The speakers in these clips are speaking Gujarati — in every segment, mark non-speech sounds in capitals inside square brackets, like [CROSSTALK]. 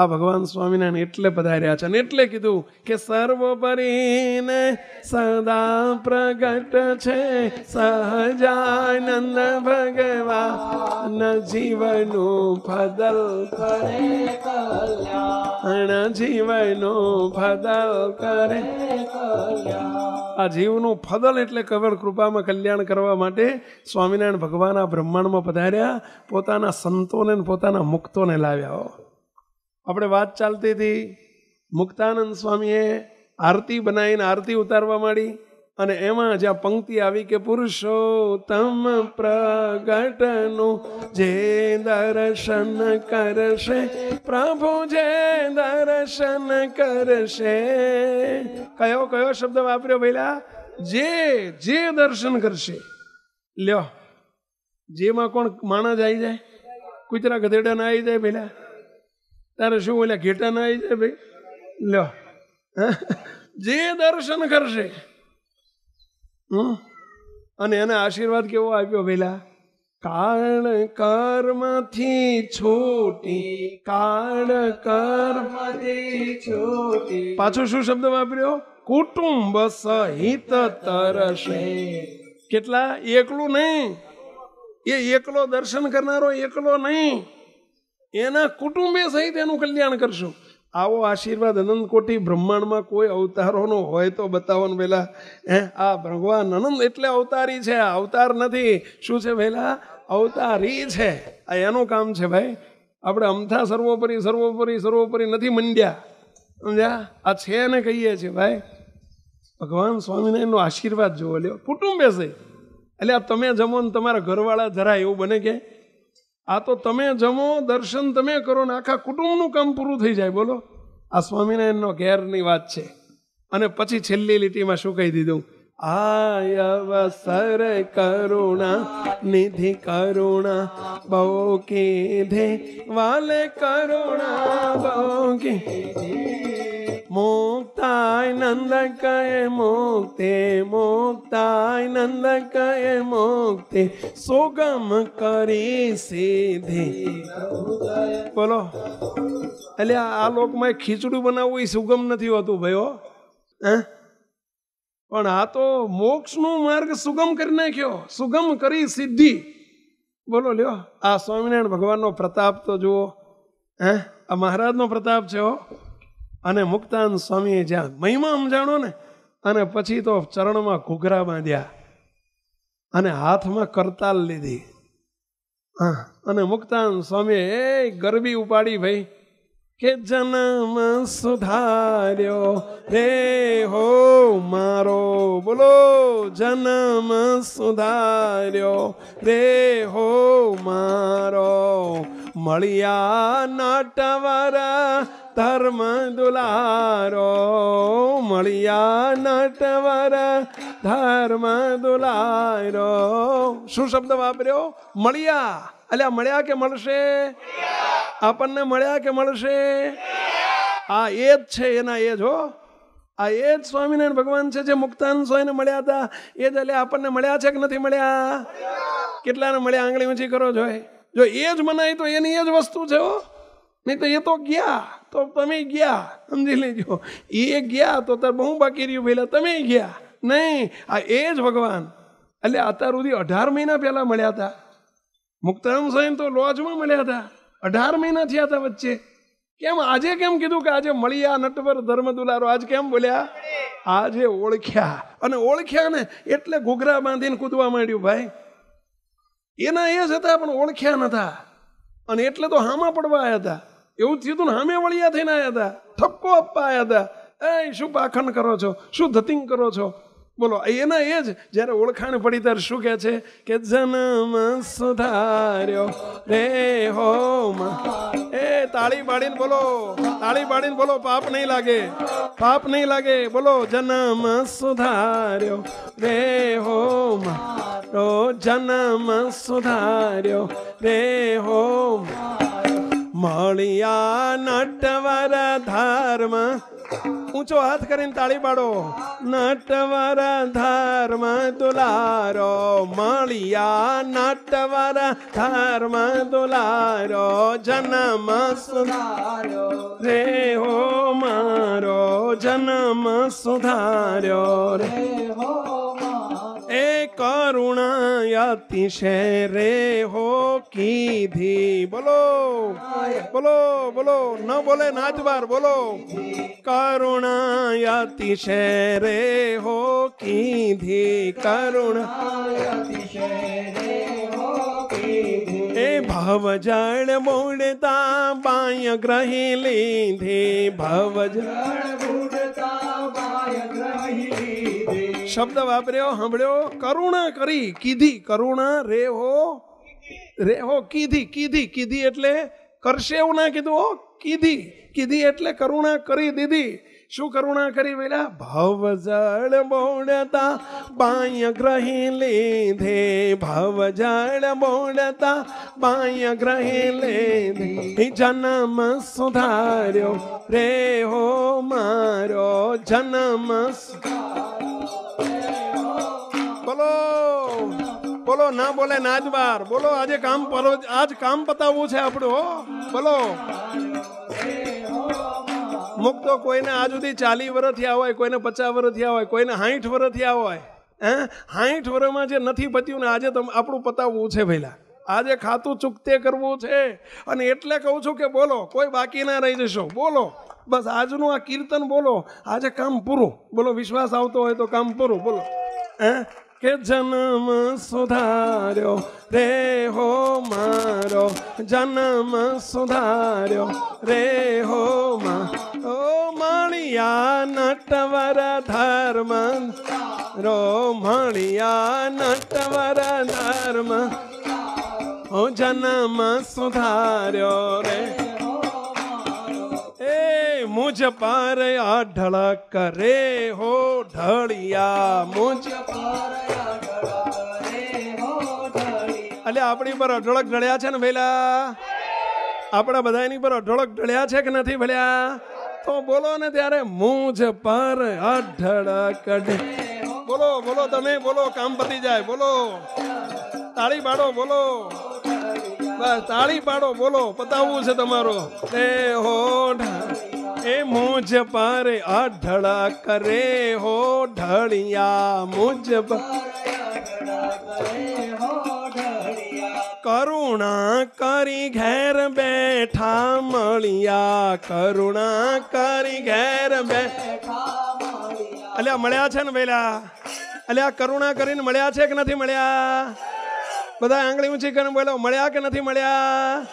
આ ભગવાન સ્વામિનારાયણ એટલે પધાર્યા છે અને એટલે કીધું કે સર્વોપરીને સદા પ્રગટ છે. સહજાનંદ ભગવાન જીવનું ફદલ કરે કલ્યાણ. જીવનું ફદલ કરે આ જીવનું ફદલ એટલે કવળ કૃપામાં કલ્યાણ કરવા માટે સ્વામિનારાયણ ભગવાન આ બ્રહ્માંડમાં પધાર્યા. પોતાના સંતોને પોતાના મુક્તોને લાવ્યા. આપણે વાત ચાલતી હતી મુક્તાનંદ સ્વામીએ આરતી બનાવીને આરતી ઉતારવા માંડી અને એમાં જ્યાં પંક્તિ આવી કે પુરુષોત્તમ પ્રગટનું જે દર્શન કરશે, પ્રભુ જે દર્શન કરશે. કયો કયો શબ્દ વાપર્યો પહેલા જે જે દર્શન કરશે. લ્યો, જેમાં કોણ માણસ આવી જાય? કૂતરા ગધેડા ના આવી જાય પહેલા તારે શું ઓલા ઘેટા ના આવી જાય ભાઈ? લ્યો. જે દર્શન કરશે. હમ? અને એને આશીર્વાદ કેવો આપ્યો પેલા કાળ કર્મથી છૂટી કાળ કર્મથી છૂટી. પાછો શું શબ્દ વાપર્યો? કુટુંબ સહિત તરશે. કેટલા? એકલું નહીં. એ એકલો દર્શન કરનારો એકલો નહીં. એના કુટુંબે સહિત એનું કલ્યાણ કરશું. આવો આશીર્વાદ અનંત કોટી બ્રહ્માંડમાં કોઈ અવતારોનો હોય તો બતાવો ને પેલા હે, આ ભગવાન અનંત એટલે અવતારી છે અવતાર નથી. શું છે પહેલાં અવતારી છે. આ એનું કામ છે ભાઈ. આપણે અમથા સર્વોપરી સર્વોપરી સર્વોપરી નથી મંડ્યા. સમજ્યા? આ છે ને કહીએ છીએ ભાઈ. ભગવાન સ્વામિનારાયણનો આશીર્વાદ જોવો લ્યો. કુટુંબે છે. એટલે આ તમે જમો ને તમારા ઘરવાળા જરા એવું બને કે આ તો તમે જમો, દર્શન તમે કરો ને આખા કુટુંબનું કામ પૂરું થઈ જાય, બોલો? આ સ્વામિનારાયણનો ઘેરની વાત છે. અને પછી છેલ્લી લીટીમાં શું કહી દીધું? આયવસર કરુણા, નિધિ કરુણા બહુ કીધે વાલે કરુણા બહુ કીધે મુક્તાય નંદ કહે મુક્તે નંદ કહે મુક્તે, સુગમ કરી સીધે. બોલો. એટલે આ લોકમાં ખીચડું બનાવવું એ સુગમ નથી હોતું ભાઈઓ હે. પણ આ તો મોક્ષનો માર્ગ સુગમ કરી નાખ્યો. સુગમ કરી સિદ્ધિ બોલો લ્યો. આ સ્વામિનારાયણ ભગવાનનો પ્રતાપ તો જુઓ. હે? આ મહારાજનો પ્રતાપ છે હો. અને મુક્તાન સ્વામીએ જ્યાં મહિમા સમજાણો ને, અને પછી તો ચરણમાં ઘૂઘરા બાંધ્યા અને હાથમાં કરતાલ લીધી. હા, અને મુક્તાન સ્વામીએ, એ ગરબી ઉપાડી ભાઈ, કે જન્મ સુધાર્યો. રે હો મારો, બોલો, જન્મ સુધાર્યો. રે હો મારો, મળ્યા નટવર ધર્મ દુલારો મળ્યા નટવર ધર્મ દુલારો શું શબ્દ વાપર્યો? મળ્યા. અલ્યા, મળ્યા કે મળશે? આપણને મળ્યા કે મળશે? આ એ જ છે, એના એ જ હો. આ એ જ સ્વામિનારાયણ ભગવાન છે જે મુક્તાન સ્વામીને મળ્યા હતા. એ જ એટલે આપણને મળ્યા છે કે નથી મળ્યા? કેટલાને મળ્યા? આંગળી ઊંચી કરો છો જો એ જ મનાય તો એની એ જ વસ્તુ છે, હો. નહીં તો એ તો ગયા. તો તમે ગયા, સમજી લેજો. એ ગયા તો તાર બહુ બાકી રહ્યું પહેલા તમે ગયા. નહીં, આ એ જ ભગવાન. એટલે અત્યાર સુધી અઢાર મહિના પહેલા મળ્યા હતા મુક્તાન સ્વામી તો લોજમાં મળ્યા હતા અઢાર મહિના થયા હતા વચ્ચે. કેમ, આજે કેમ કીધું કે આજે મળ્યા નટવર ધર્મ દુલારો? આજ કેમ બોલ્યા? આજે ઓળખ્યા. અને ઓળખ્યા ને એટલે ઘૂઘરા બાંધીને કૂદવા માંડ્યું, ભાઈ. એના એ જ હતા, પણ ઓળખ્યા નતા. અને એટલે તો હામાં પડવા આવ્યા હતા એવું થયું હતું ને હામે વળિયા થઈને આવ્યા હતા ઠપકો આપવા આવ્યા હતા એ શું પાખંડ કરો છો? શું ધતિંગ કરો છો? બોલો એના એ જ, જ્યારે ઓળખાણ પડી ત્યારે શું કહે છે? કે જન્મ સુધાર્યો રે હો એ, તાળી પાડીને બોલો, તાળી પાડીને બોલો, પાપ નહીં લાગે, પાપ નહીં લાગે. બોલો, જન્મ સુધાર્યો રે હો મારો જન્મ સુધાર્યો રે હો મળ્યા નટવર ધર્મ. ઊંચો હાથ કરીને તાળી પાડો. નટવર ધર્મ દુલારો, મળિયા નટવર ધર્મ દુલારો, જન્મ સુધાર્યો. રે હો મારો, જન્મ સુધાર્યો. રે એ કરુણા અતિશય રે હો કીધી બોલો બોલો બોલો ન બોલે નાચબાર બોલો કરુણા અતિશય રે હો કીધી કરુણા એ ભવ જળ બોડતા બાય ગ્રહી લીધી ભવ શબ્દ વાપર્યો, સાંભળ્યો? કરુણા કરી, કીધી. કરુણા રે હો રે હો કીધી કીધી કીધી એટલે કરશે એવું ના કીધું, હો. કીધી કીધી એટલે કરુણા કરી દીધી. શું કરુણા કરી વેલા? ભવ જળ બોડતા બાય ગ્રહી લીધે ભવ જળ બોડતા બાય ગ્રહી લીધે. જન્મ સુધાર્યો, રે હો મારો જન્મ બોલો બોલો, ના બોલે નાજવાર બોલો, આજે કામ પરો આજ કામ પતાવવું છે આપણું, હો. બોલો. મુક્તો કોઈને આજ સુધી ચાલી વર્ષ થયા હોય, કોઈને પચાસ વર્ષ થયા હોય, કોઈને સાઠ વર્ષ થયા હોય, હે? સાઠ વર્ષમાં જે નથી પત્યું ને આજે તમે, આપણું પતાવવું છે ભઈલા. આજે ખાતું ચૂકતે કરવું છે. અને એટલે કહું છું કે બોલો, કોઈ બાકી ના રહી જશો. બોલો. બસ આજનું આ કીર્તન બોલો. આજે કામ પૂરું. બોલો, વિશ્વાસ આવતો હોય તો કામ પૂરું. બોલો. હે? કે જન્મ સુધાર્યો, રે હો મારો, જન્મ સુધાર્યો, રે હો મા ઓ મણિયા નટવર ધર્મ. રો મણિયા નટવર ધર્મ. ઓ જન્મ સુધાર્યો રે. એ મુજ પાર અઢળક રે હો ઢળિયા મુજ. એટલે આપણી પર અઢળક ઢળ્યા છે ને ભેલા? આપણા બધાની પર અઢળક ઢળ્યા છે કે નથી ભળ્યા તો બોલો ને ત્યારે મુજ પર અઢળક બોલો બોલો તમે, બોલો, કામ પતી જાય, બોલો. તાળી પાડો બોલો. બસ, તાળી પાડો બોલો, પતાવવું છે તમારો. એ હો એ મૂજ પર અઢળા કરે હો, ઢળિયા મૂજ પર. કરુણા કરી ઘેર બેઠા મળ્યા. કરુણા કરી ઘેર બેઠા અલ્યા, મળ્યા છે ને પેલા અલ્યા કરુણા કરીને મળ્યા છે કે નથી મળ્યા? બધા આંગળી ઊંચી કરીને બોલો, મળ્યા કે નથી મળ્યા?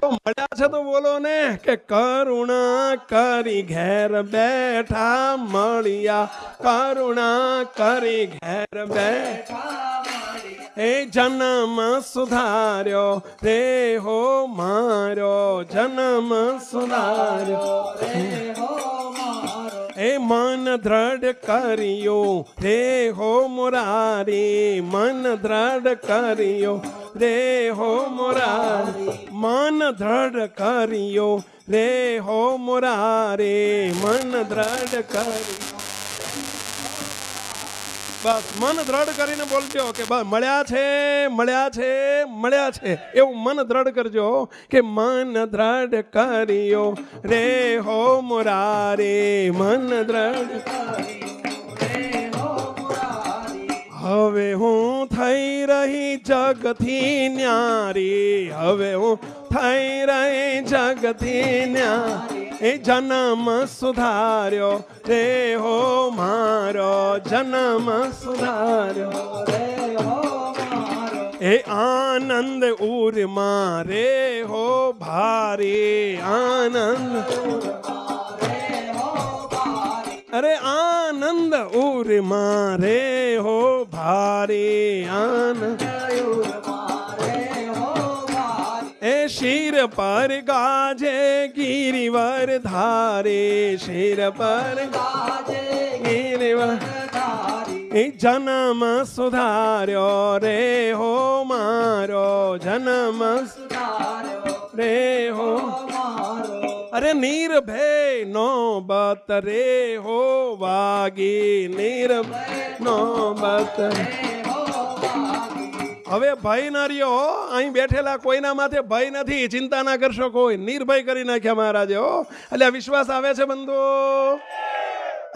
તો મળ્યા છે તો બોલો ને કે કરુણા કરી ઘેર બેઠા મળ્યા. કરુણા કરી ઘેર બેઠા એ જન્મ સુધાર્યો, રે હો મારો, જન્મ સુધાર્યો એ મન દ્રઢ કર્યો, રે હો મુરારી, મન દ્રઢ કર્યો, રે હો મુરારી, મન દ્રઢ કર્યો, રે હો મુરારી, મન દ્રઢ કર્યો. બસ, મન દ્રઢ કરીને બોલજો કે બસ, મળ્યા છે મળ્યા છે મળ્યા છે. એવું મન દ્રઢ કરજો કે મન દ્રઢ કર્યો રે હો મુરારે, મન દ્રઢ હવે હું થઈ રહી જગથી ન્યારી, હવે હું થઈ રહી જગથી ન્યારી. એ જન્મ સુધાર્યો, રે હો મારો, જન્મ સુધાર્યો એ આનંદ ઉરમાં રે હો ભારે આનંદ. અરે આનંદ ઉરમાં રે હો ભારે આનંદ. એ શિર પર ગાજે ગિરિવર ધારે શિર પર ગિરિવર એ જન્મ સુધાર્યો રે હો મારો જન્મ રે હો અરે નિર્ભય નો બત રે હો વાગી નિર્ભય નો બત હવે ભય ન રહ્યો અહીં બેઠેલા કોઈના માથે ભય નથી. ચિંતા ના કરશો કોઈ. નિર્ભય કરી નાખ્યા મહારાજે હો. એટલે વિશ્વાસ આવે છે બંધુ?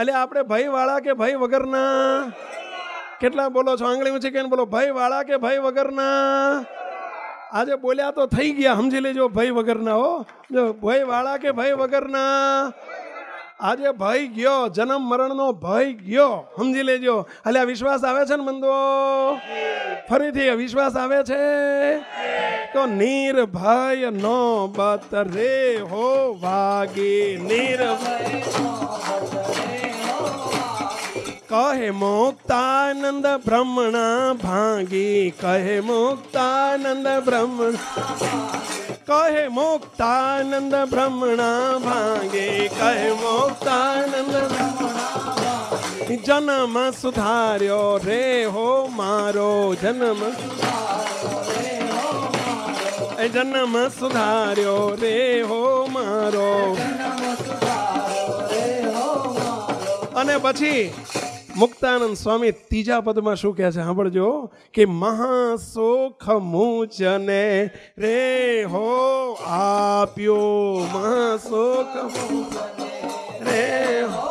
એટલે આપણે ભય વાળા કે ભય વગરના? કેટલા બોલો છો? આંગળી ઊંચી કહીને બોલો. ભય વાળા કે ભય વગરના? આજે બોલ્યા તો થઈ ગયા. સમજી લેજો ભય વગરના હો. જો ભય વાળા કે ભય વગરના? આજે ભય ગયો, જન્મ મરણનો ભય ગયો. સમજી લેજો. એટલે વિશ્વાસ આવે છે ને બંધો ફરીથી વિશ્વાસ આવે છે? તો નિર્ભય નો બત રે હો વાગી. નિર્ભય કહે મુક્તાનંદ બ્રહ્મણા ભાંગી. કહે મુક્તાનંદ બ્રહ્મણ કહે મુક્તાનંદ બ્રહ્મણા ભાંગે કહે મુક્તાનંદ જન્મ સુધાર્યો રે હો મારો જન્મ એ જન્મ સુધાર્યો રે હો મારો. અને પછી મુક્તાનંદ સ્વામી ત્રીજા પદમાં શું કહે છે? સાંભળજો. કે મહાસુખ મુજને રે હો આપ્યો. મહાસુખ રે હો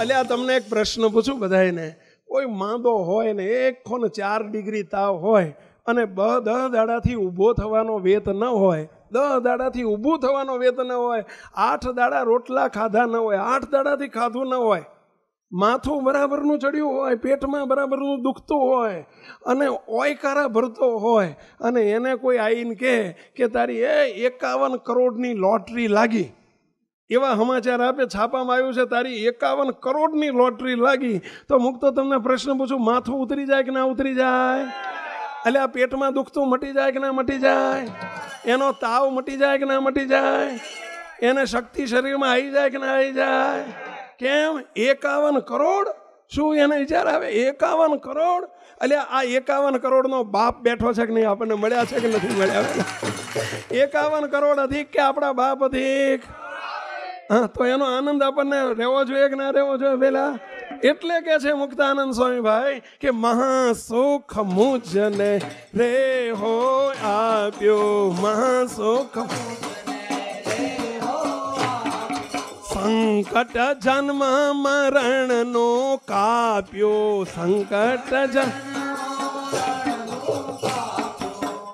અલ્યા તમને એક પ્રશ્ન પૂછું બધાને કોઈ માંદો હોય ને, એક ખોને ચાર ડિગ્રી તાવ હોય અને બ દહ દાડાથી ઊભો થવાનો વેત ન હોય દહ દાડાથી ઊભું થવાનો વેત ન હોય, આઠ દાડા રોટલા ખાધા ન હોય, આઠ દાડાથી ખાધું ન હોય માથું બરાબરનું ચડ્યું હોય, પેટમાં બરાબરનું દુખતું હોય, અને ઓયકારા ભરતો હોય, અને એને કોઈ આવીને કહે કે તારી, એ, એકાવન કરોડની લોટરી લાગી. એવા સમાચાર આપે, છાપામાં આવ્યું છે, તારી એકાવન કરોડની લોટરી લાગી. તો મુક્તો તમને પ્રશ્ન પૂછું, માથું ઉતરી જાય કે ના ઉતરી જાય? એટલે આ પેટમાં દુખતું મટી જાય કે ના મટી જાય? એનો તાવ મટી જાય કે ના મટી જાય? એને શક્તિ શરીરમાં આવી જાય કે ના આવી જાય? કેમ? એકાવન કરોડ? શું એને વિચાર આવે? એકાવન કરોડ? એટલે આ એકાવન કરોડનો બાપ બેઠો છે કે નહીં? આપણને મળ્યા છે કે નથી મળ્યા? એકાવન કરોડ અધિક કે આપણા બાપ અધિક? હા, તો એનો આનંદ આપણને રહેવો જોઈએ કે ના રહેવો જોઈએ પેલા? એટલે કે છે મુક્તાનંદ સ્વામી ભાઈ, કે મહાસુખ મુજને રે હો આપ્યો, મહાસુખ સંકટ જન્મ મરણ નો કાપ્યો. સંકટ જન્મ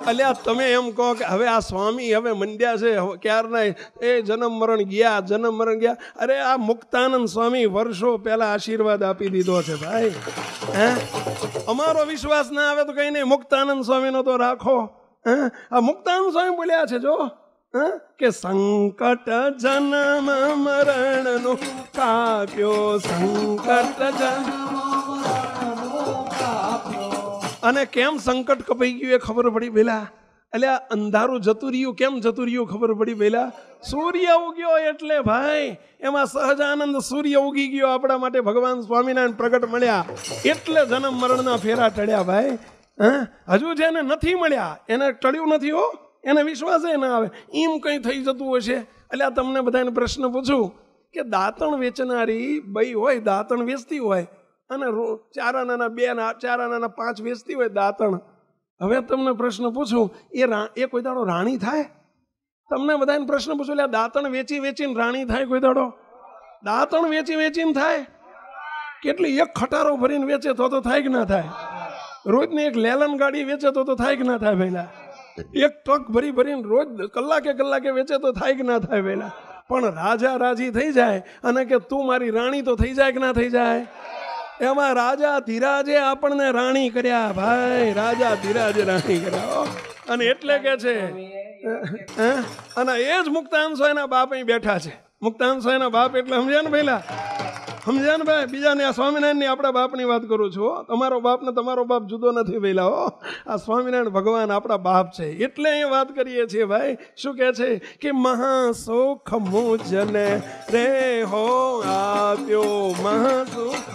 અલ્યા તમે એમ કહો કે હવે આ સ્વામી હવે મંડ્યા છે ક્યારના એ જન્મ મરણ ગયા, જન્મ મરણ ગયા. અરે, આ મુક્તાનંદ સ્વામી વર્ષો પહેલા આશીર્વાદ આપી દીધો છે ભાઈ. હે? અમારો વિશ્વાસ ના આવે તો કઈ નહીં, મુક્તાનંદ સ્વામીનો તો રાખો. હે? આ મુક્તાનંદ સ્વામી બોલ્યા છે, જો. કે સંકટ જન્મ મરણનું કાપ્યો, સંકટ અને કેમ સંકટ કપાઈ ગયું એ ખબર પડી પેલા એટલે અંધારું જતું રહ્યું, કેમ જતું રહ્યું ખબર પડી પેલા સૂર્ય ઉગ્યો એટલે ભાઈ, એમાં સહજાનંદ સૂર્ય ઉગી ગયો. આપણા માટે ભગવાન સ્વામિનારાયણ પ્રગટ મળ્યા. એટલે જન્મ મરણના ફેરા ટળ્યા ભાઈ. હજુ જેને નથી મળ્યા, એને ટળ્યું નથી હો. એને વિશ્વાસ એ ના આવે. એમ કંઈ થઈ જતું હોય છે એટલે આ તમને બધાને પ્રશ્ન પૂછું કે દાંતણ વેચનારી બઈ હોય, દાંતણ વેચતી હોય, અને ચારા નાના બે ના, ચાર આનાના પાંચ વેચતી હોય દાંતણ. હવે તમને પ્રશ્ન પૂછું, એ એ કોઈ દાડો રાણી થાય? તમને બધાને પ્રશ્ન પૂછું, એટલે દાંતણ વેચી વેચીને રાણી થાય કોઈ દાડો? દાંતણ વેચી વેચીને થાય? કેટલી એક ખટારો ભરીને વેચે તો તો થાય કે ના થાય? રોજની એક લેલન ગાડી વેચે તો તો થાય કે ના થાય પહેલા એક ટ્રક ભરી ભરીને રોજ કલાકે કલાકે વેચે તો થાય કે ના થાય પહેલા પણ રાજા રાજી થઈ જાય અને કે તું મારી રાણી તો થઈ જાય કે ના થઈ જાય? એમાં રાજા ધીરાજે આપણને રાણી કર્યા, ભાઈ, રાજા ધીરાજે રાણી કર્યા અને એટલે કે છે અને એ જ મુક્તાંશો સ્વાયના બાપ અહીં બેઠા છે. મુક્તાંશો સ્વાયના બાપ એટલે સમજ્યા ને પહેલા સમજ્યા ને ભાઈ? બીજાને આ સ્વામિનારાયણની આપણા બાપની વાત કરું છું તમારો બાપ ને તમારો બાપ જુદો નથી પહેલા હો. આ સ્વામિનારાયણ ભગવાન આપણા બાપ છે. એટલે એ વાત કરીએ છીએ ભાઈ. શું કહે છે? કે મહાસુખ મુજને રે હો આપ્યો, મહાસુખ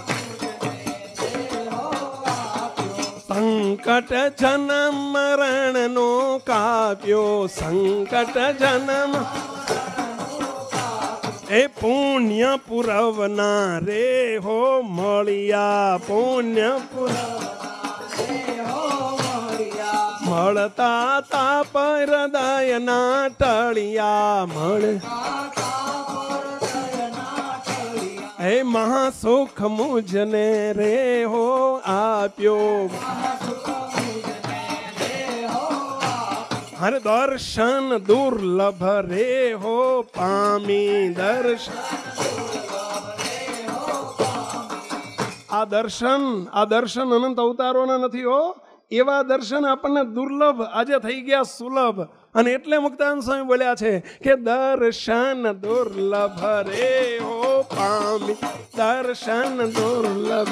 સંકટ જનમ મરણ નો કાપ્યો, સંકટ જન્મ એ પુણ્ય પુરવના રે હો મળ્યા પુણ્ય મળતા તા તાપ હૃદયના ટળિયા મળે. હે મહાસુખ મુજને રે હો આપ્યો. હર દર્શન દુર્લભ રે હો પામી દર્શન આ દર્શન આ દર્શન અનંત અવતારોના નથી હો. એવા દર્શન આપણને દુર્લભ, આજે થઈ ગયા સુલભ. અને એટલે મુક્તાન સ્વામી બોલ્યા છે કે દર્શન દુર્લભ રે હો પામી, દર્શન દુર્લભ.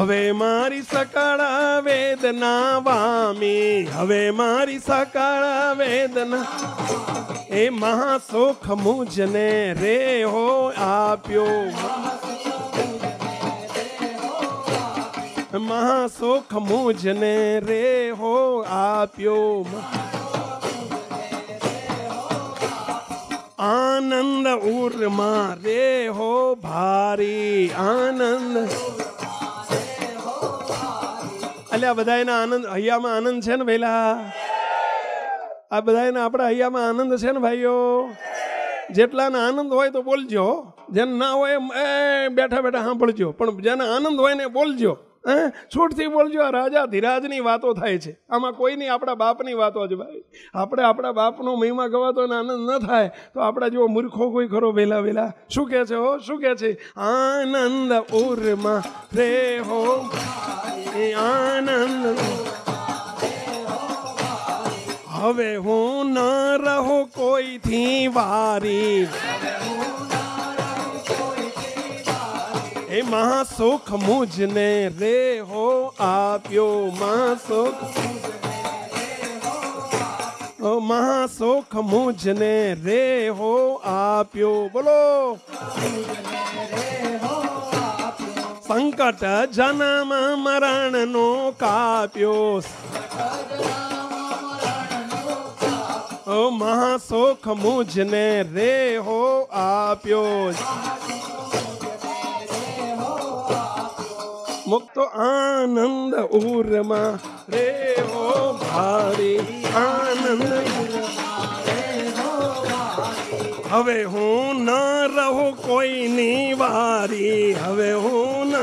હવે મારી સકાળા વેદના વામી. હવે મારી સકાળા વેદના. એ મહાસુખ મુજને રે હો આપ્યો. મહાસુખ મુજને રે હો આપ્યો. આનંદ ઉર્મા રે હો ભારી. આનંદ અલ્યા બધાના આનંદ, હૈયામાં આનંદ છે ને ભેલા આ બધાના આપણા હૈયામાં આનંદ છે ને ભાઈઓ? જેટલાને આનંદ હોય તો બોલજો જેને ના હોય એ બેઠા બેઠા સાંભળજો. પણ જેને આનંદ હોય ને બોલજો. હે? છૂટથી બોલજો, આ રાજા ધીરાજની વાતો થાય છે. આમાં કોઈની આપણા બાપની વાતો જ ભાઈ. આપણે આપણા બાપનો મહિમા ગવાતો અને આનંદ ન થાય, તો આપણા જેવો મૂર્ખો કોઈ ખરો વેલા વેલા. શું કહે છે હો? શું કહે છે? આનંદ ઉર્મા રે હો આનંદ હવે હું ન રહો કોઈથી વારી. એ મહાસુખ મુજને રે હો આપ્યો મહાસુખ. મહાસુખ મુજને રે હો આપ્યો. બોલો. સંકટ જનમ મરણ નો કાપ્યો મહાસુખ મુજને રે હો આપ્યો. મુક્તો આનંદ ઉર્મા રે હો ભારી આનંદ હવે હું ન રહું કોઈની વારી હવે હું ન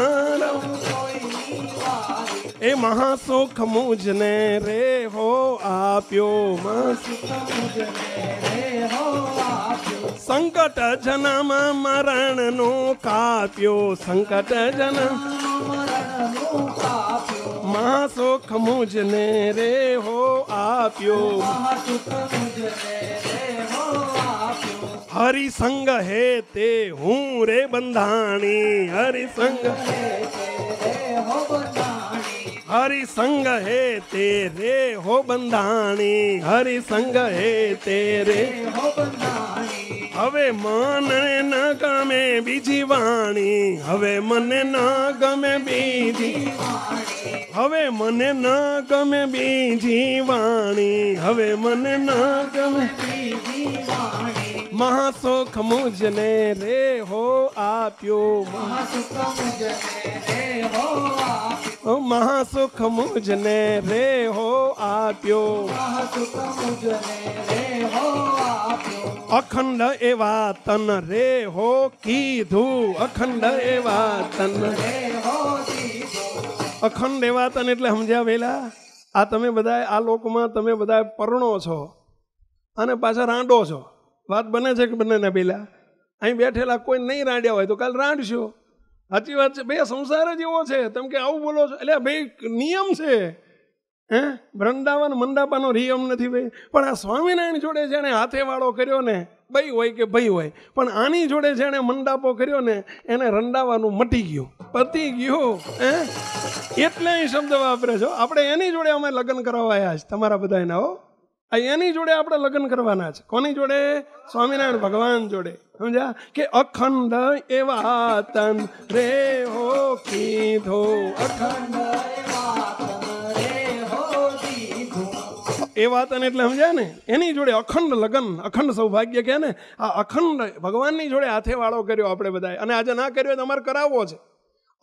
રહું એ મહાસુખ મુજને રે હો આપ્યો સંકટ જન્મ મરણ નો કાપ્યો સંકટ જન્મ મહાસુખ મુજને રે હો આપ્યો હરિસંગ હે તે હું રે બંધાણી હરિસંગ હરિસંગ હે તે રે હો બંધાણી હરિસંગ હે તે રે હવે મને ન ગમે બીજી વાણી, હવે મને ન ગમે બીજી હવે મને ન ગમે બીજી વાણી, હવે મને ન ગમે મહાસુખ મુજને રે હો આપ્યો. મહાસુખ મુજને રે હો આપ્યો. અખંડ એવા તન રે હો કીધું. અખંડ એવા તન અખંડ એવા તન એટલે સમજ્યા વેલા? આ તમે બધા આ લોકમાં તમે બધા પરણો છો અને પાછા રાંડો છો. વાત બને છે કે બને ને પેલા? અહીં બેઠેલા કોઈ નહીં રાંડ્યા હોય તો કાલ રાંડશો. સાચી વાત છે. બે સંસાર જ એવો છે. તમે કે આવું બોલો છો? એટલે ભાઈ નિયમ છે. હે? વૃંદાવન મંડાપાનો નિયમ નથી ભાઈ. પણ આ સ્વામિનારાયણ જોડે જેણે હાથે વાળો કર્યો ને ભાઈ હોય કે ભાઈ હોય, પણ આની જોડે જેણે મંડાપો કર્યો ને, એને રંડાવાનું મટી ગયું. પતી ગયું, હે? એટલે અહીં શબ્દ વાપરે છો. આપણે એની જોડે અમે લગ્ન કરવા આવ્યા છે, તમારા બધાના હો? આ એની જોડે આપણે લગ્ન કરવાના છે. કોની જોડે? સ્વામિનારાયણ ભગવાન જોડે. સમજ્યા? કે અખંડ એવા તન રે હો કીધો. અખંડ એ વાત અને એટલે સમજ્યા ને? એની જોડે અખંડ લગ્ન, અખંડ સૌભાગ્ય કહે ને, આ અખંડ ભગવાનની જોડે હાથે વાળો કર્યો આપણે બધાએ. અને આજે ના કર્યો તો અમારે કરાવવો છે.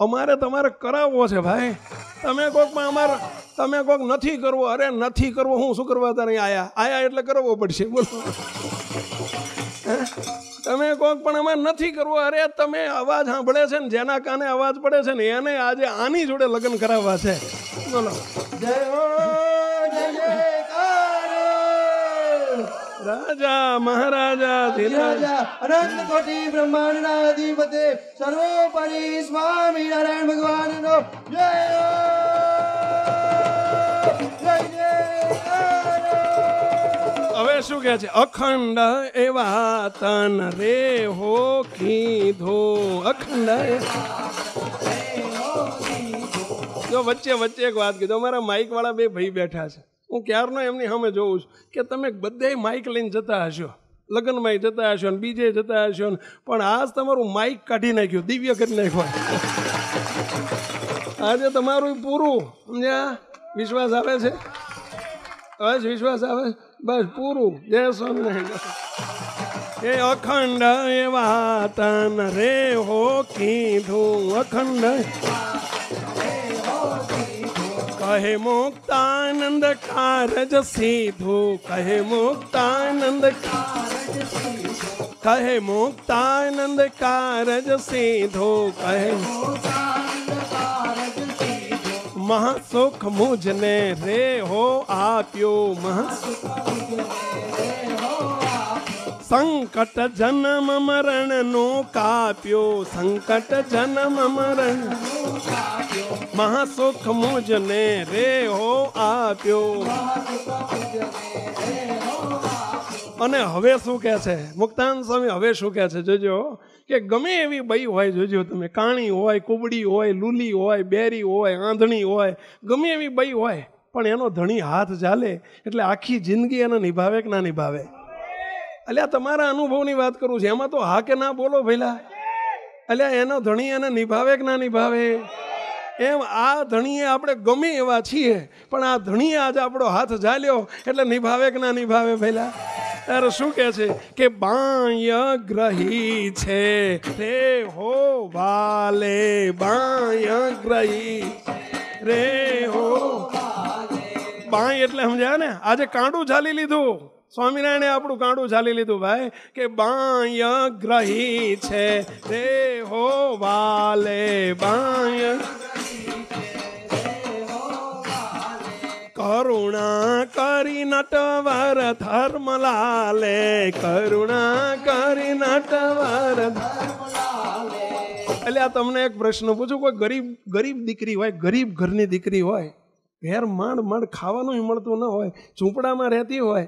અમારે તમારે કરાવવો છે ભાઈ. તમે કોકમાં અમારે, તમે કોક નથી કરવો, અરે નથી કરવો, હું શું કરવા તારે આયા? આયા એટલે કરવો પડશે, બોલો. તમે કોક પણ અમારે નથી કરવો, અરે તમે અવાજ સાંભળે છે ને, જેના કાને અવાજ પડે છે ને, એને આજે આની જોડે લગ્ન કરાવવા છે. બોલો. જય જય રાજા મહારાજા ધીરાજ. રાજા અનંત કોટી બ્રહ્માંડના અધિપતે સર્વોપરી સ્વામી નારાયણ ભગવાનનો જય જય હવે શું કહે છે? અખંડ એવા તન રે હો કીધો. અખંડ જો વચ્ચે વચ્ચે એક વાત કીધો. અમારા માઇક વાળા બે ભાઈ બેઠા છે. હું ક્યારનો એમની સામે જોઉં છું કે તમે બધે માઇક લઈને જતા હશો. લગ્નમાં જતા હશો ને બીજે જતા હશો ને, પણ આજ તમારું માઇક કાઢી નાખ્યું, દિવ્ય કરી નાખ્યું. આજે તમારું પૂરું, સમજ્યા? વિશ્વાસ આવે છે? બસ વિશ્વાસ આવે? બસ પૂરું. જય સ્વામિનારાયણ. એ અખંડ એવા તન રે હો કીધું, અખંડ કહે મુક્તાનંદ કારજ સીધું કહે મુક્તાનંદ કહે મુક્તાનંદ કારજ સીધો કહે મહાસુખ મુજને રે હો આપ્યો મહાસુખ સંકટ જન્મ મરણ નો કાપ્યો, સંકટ જન્મ મરણ મહાસુખ મુજને રે હો આપ્યો. અને હવે શું કહે છે? મુક્તાન સ્વામી હવે શું કહે છે? જોજો, કે ગમે એવી બઈ હોય, જોજો તમે. કાણી હોય, કુબડી હોય, લૂલી હોય, બેરી હોય, આંધણી હોય, ગમે એવી બઈ હોય, પણ એનો ધણી હાથ ચાલે એટલે આખી જિંદગી એને નિભાવે કે ના નિભાવે? અલ્યા, તમારા અનુભવની વાત કરું છું. એમાં તો હા કે ના બોલો ભઈલા. અલ્યા, એનો ધણી એને નિભાવે કે ના નિભાવે? એમ આ ધણીએ આપણે ગમે એવા છીએ, પણ આ ધણીએ આજે આપણો હાથ ઝાલ્યો એટલે નિભાવે કે ના નિભાવે ભઈલા? ત્યારે શું કહે છે? કે બાય ગ્રહી છે. રે હો વાલે, બાય ગ્રહી રે હો બાય એટલે સમજ્યા ને? આજે કાંડું ઝાલી લીધું. સ્વામિનારાયણે આપણું કાંડું ઝાલી લીધું, ભાઈ, કે બાય ગ્રહી છે, રે હો વાલે, બાય કરુણા કરી નટવર ધર્મલાલે કરુણા કરી નટવર એટલે આ તમને એક પ્રશ્ન પૂછું, કોઈ ગરીબ ગરીબ દીકરી હોય, ગરીબ ઘરની દીકરી હોય, ઘેર માંડ માંડ ખાવાનું મળતું ન હોય, ઝૂંપડામાં રહેતી હોય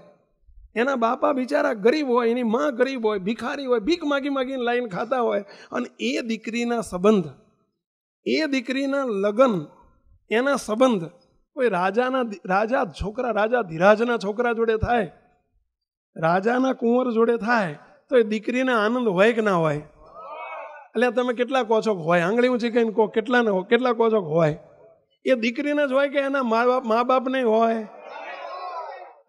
એના બાપા બિચારા ગરીબ હોય, એની માં ગરીબ હોય, ભિખારી હોય, ભીખ માગી માગીને લાઈન ખાતા હોય અને એ દીકરીના સંબંધ, એ દીકરીના લગ્ન, એના સંબંધ કોઈ રાજાના રાજા છોકરા, રાજા ધીરાજના છોકરા જોડે થાય, રાજાના કુંવર જોડે થાય, તો એ દીકરીને આનંદ હોય કે ના હોય? એટલે તમે કેટલા છો હોય? આંગળી ઊંચી કહીને કહો, કેટલા ને કેટલા છો હોય? એ દીકરીને જ હોય કે એના મા બાપ, મા બાપને હોય?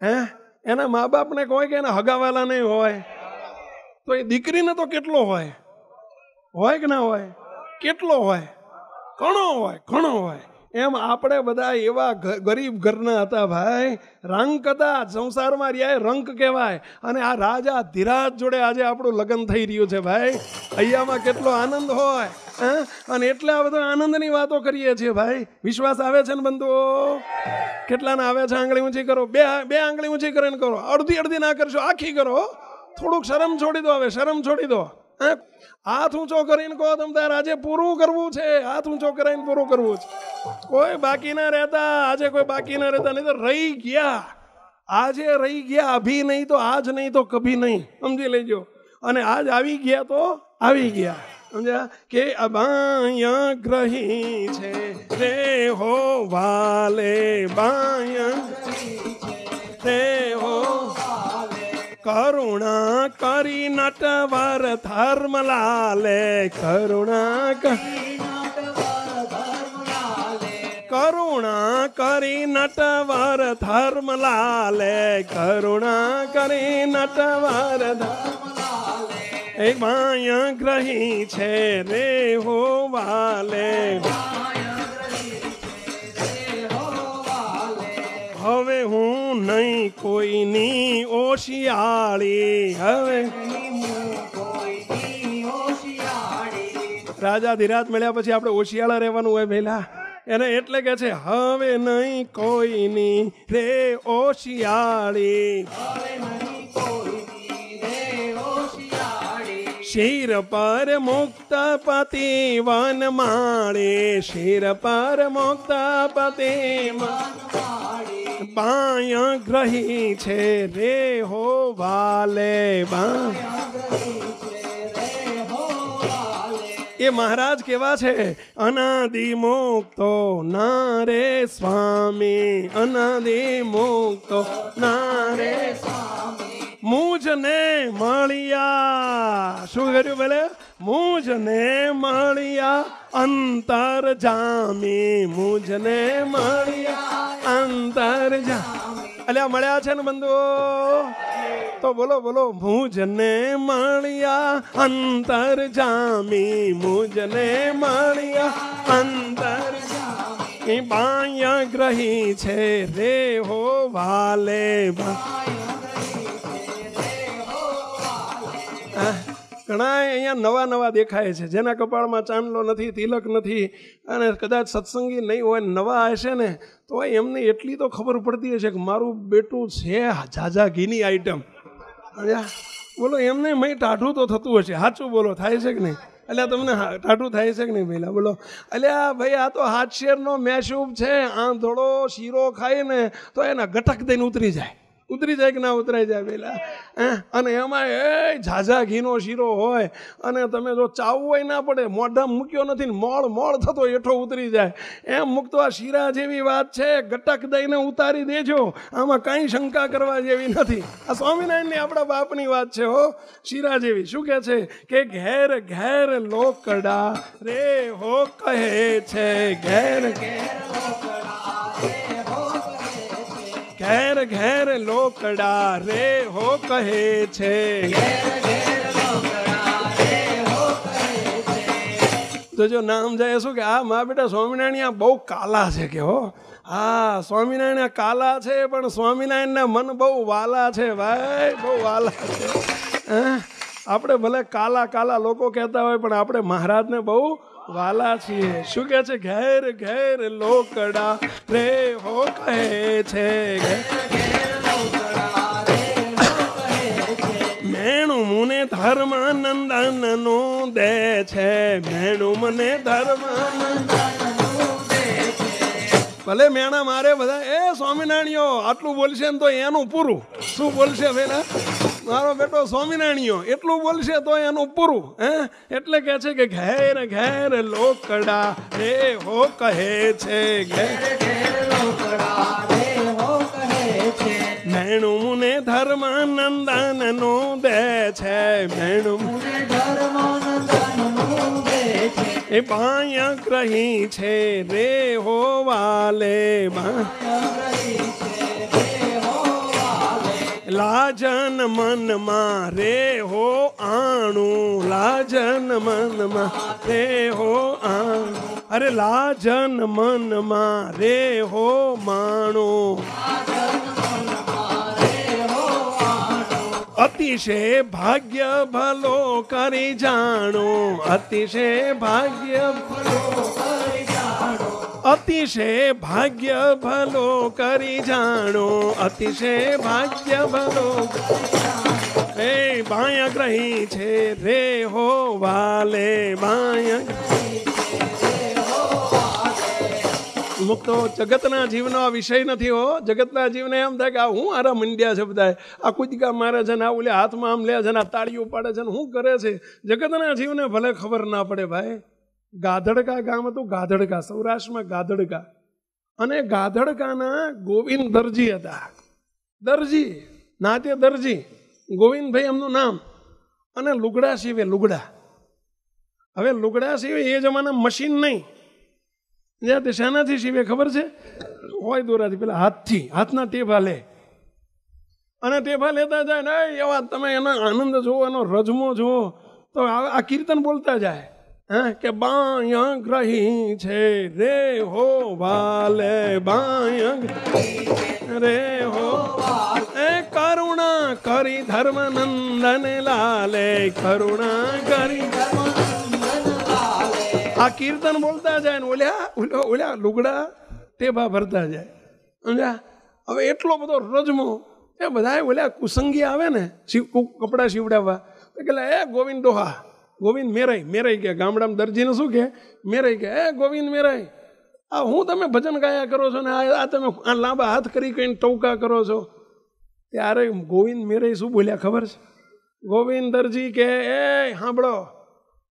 હે? એના મા બાપને હોય કે એના હગાવાલાને હોય. તો એ દીકરીને તો કેટલો હોય? હોય કે ના હોય? કેટલો હોય? ઘણો હોય ઘણો હોય. એમ આપણે બધા એવા ગરીબ ઘરના હતા ભાઈ. રંક હતા સંસારમાં રહ્યા રંક કહેવાય. અને આ રાજા ધીરાજ જોડે આજે આપણું લગ્ન થઈ રહ્યું છે ભાઈ. અહીંયામાં કેટલો આનંદ હોય, હા? અને એટલે આ બધા આનંદની વાતો કરીએ છીએ ભાઈ. વિશ્વાસ આવે છે ને બંધુઓ? કેટલાને આવે છે? આંગળી ઊંચી કરો. બે બે આંગળી ઊંચી કરીને કરો. અડધી અડધી ના કરશો. આખી કરો થોડુંક શરમ છોડી દો હવે, શરમ છોડી દો? હાથ ઊંચો કરીને કહો તમ તાર આજે પૂરું કરવું છે. હાથ ઊંચો કરીને પૂરું કરવું છે. કોઈ બાકી ના રહેતા, આજે કોઈ બાકી ના રહેતા, નહીં તો રહી ગયા. આજે રહી ગયા, અભી નહીં તો આજ નહીં તો કભી નહીં. સમજી લેજો. અને આજ આવી ગયા તો આવી ગયા. સમજ્યા? કે અબાય ગ્રહી છે. રે હો વાલે બાય. રે હો કરુણા કરી નટવર ધર્મલાલે, કરુણા કરુણા કરી નટવર ધર્મલાલે, કરુણા કરી નટવર એ માયા ગ્રહી છે રે હો વાલે. કોઈની ઓશિયાળી, હવે? રાજા ધીરાજ મળ્યા પછી આપણે ઓશિયાળા રહેવાનું હોય પહેલા એને એટલે કે છે, હવે નહીં કોઈની રે ઓશિયાળી. શિર પર મુક્ત પતિ વન માળે, શિર પર મુક્ત પતિ બાય ગ્રહી છે રે હો વાલે બા એ મહારાજ કેવા છે? અનાદિ મુક્તો ના રે સ્વામી, અનાદિ મુક્તો ના રે મુજને મળ્યા. શું કર્યું ભલે મુજને મળ્યા અંતર જામી, મુજને મળ્યા અંતર જામી. અલ્યા, મળ્યા છે ને બંધુઓ? તો બોલો બોલો, મુજને મળ્યા અંતર જામી, મુજને મળ્યા અંતર જામી. બાયા ગ્રહી છે રે હો વાલે ઘણા અહીંયા નવા નવા દેખાય છે. જેના કપાળમાં ચાંદલો નથી, તિલક નથી અને કદાચ સત્સંગી નહીં હોય, નવા હશે ને તો એમને એટલી તો ખબર પડતી હશે કે મારું બેટું છે ઝાઝા ઘીની આઈટમ બોલો, એમને મેં ટાઢું તો થતું હશે. સાચું બોલો, થાય છે કે નહીં? એટલે તમને ટાઢું થાય છે કે નહીં પહેલાં બોલો, અલ્યા ભાઈ, આ તો હાથ શેરનો મેશુબ છે. આંધળો શીરો ખાય ને તો એના ગટક દઈને ઉતરી જાય. ઉતરી જાય કે ના ઉતરાઈ જાય પેલા? અને એમાં એ ઝાઝા ઘીનો શીરો હોય. અને તમે જો ચાવવું ના પડે મોઢા મૂક્યો નથી મોળ મોળ થતો એઠો ઉતરી જાય. એમ મૂકતો આ શીરા જેવી વાત છે ગટક દઈને ઉતારી દેજો. આમાં કાંઈ શંકા કરવા જેવી નથી. આ સ્વામિનારાયણની આપણા બાપની વાત છે, હો. શીરા જેવી. શું કે છે? કે ઘેર ઘેર લોકડા રે હો કહે છે, ઘેર ઘેર ઘેર લોકડા રે હો કહે છે. તો જો નામ જાય શું કે આ મા બેટા સ્વામિનારાયણ બહુ કાલા છે કે હો. હા સ્વામિનારાયણ કાલા છે પણ સ્વામિનારાયણના મન બહુ વાલા છે ભાઈ, બહુ વાલા છે. આપણે ભલે કાલા કાલા લોકો કહેતા હોય પણ આપણે મહારાજને બહુ વાલા છીએ. શું કે છે? ઘેર ઘેર લોકડા રે હો કહે છે. મેણું મુને ધર્મ નંદન દે છે. મેણું મને ધર્મ ભલે મેણા મારે બધા એ સ્વામિનારાયણો આટલું બોલશે ને તો એનું પૂરું. શું બોલશે પેલા મારો બેટો સ્વામિનારાયણો એટલું બોલશે તો એનું પૂરું, હે? એટલે કહે છે કે ઘેર ઘેર લોકડા રે હો કહે છે મેણું મુને ધર્મ નંદનનું દે છે. મેણું એ બાયા ગ્રહી છે રે હો વાલે લાજન મનમાં રે હો આણું, લાજન મનમાં રે હો આણું. અરે લાજન મનમાં રે હો માણું. અતિશે ભાગ્ય ભલો કરી જાણો. અતિશય ભાગ્ય અતિશય ભાગ્ય ભલો કરી જાણો. અતિશય ભાગ્ય ભલો રે બાયા ગ્રહી છે, રે હો વાલે બાયા મુક્તો જગતના જીવનો આ વિષય નથી હો. જગતના જીવને એમ થાય કે આ હું આરા મંડ્યા છે બધા આ કૂદકા મારે છે ને આ ઓલે હાથમાં આમ લે છે ને આ તાળીઓ પાડે છે ને શું કરે છે? જગતના જીવને ભલે ખબર ના પડે ભાઈ. ગાધડકા ગામ હતું ગાધડકા, સૌરાષ્ટ્રમાં ગાધડકા. અને ગાધડકાના ગોવિંદ દરજી હતા. દરજી, નાતે દરજી. ગોવિંદભાઈ એમનું નામ. અને લુગડા સીવે લુગડા. હવે લુગડા સીવે એ જમાના મશીન નહીં. જ્યાં તે શાનાથી શિવે, ખબર છે? હોય દોરાથી, પેલા હાથથી, હાથના ટેભા લે. અને ટેભા લેતા જાય ને એવા તમે એનો આનંદ જુઓ, એનો રજમો જુઓ, તો આ કીર્તન બોલતા જાય. હા, કે બાય ગ્રહી છે રે હો વાલે રે હો એ કરુણા કરી ધર્મ નંદન લાલે, કરુણા કરી આ કીર્તન બોલતા જાય ને ઓલ્યા ઓલ્યા ઓલ્યા, લુગડા ટેભા ભરતા જાય. સમજ્યા? હવે એટલો બધો રજમો, એ બધા ઓલ્યા કુસંગી આવે ને, શિવ કપડાં સીવડાવવા તો કે એ ગોવિંદ ડોહા, ગોવિંદ મેરાઈ મેરાઈ કે, ગામડામાં દરજીને શું કે? મેરાઈ કે, એ ગોવિંદ મેરાઈ, આ હું તમે ભજન ગાયા કરો છો ને, આ તમે આ લાંબા હાથ કરી કહીને ટૌકા કરો છો? ત્યારે ગોવિંદ મેરાઈ શું બોલ્યા ખબર છે? ગોવિંદ દરજી કે, એ સાંભળો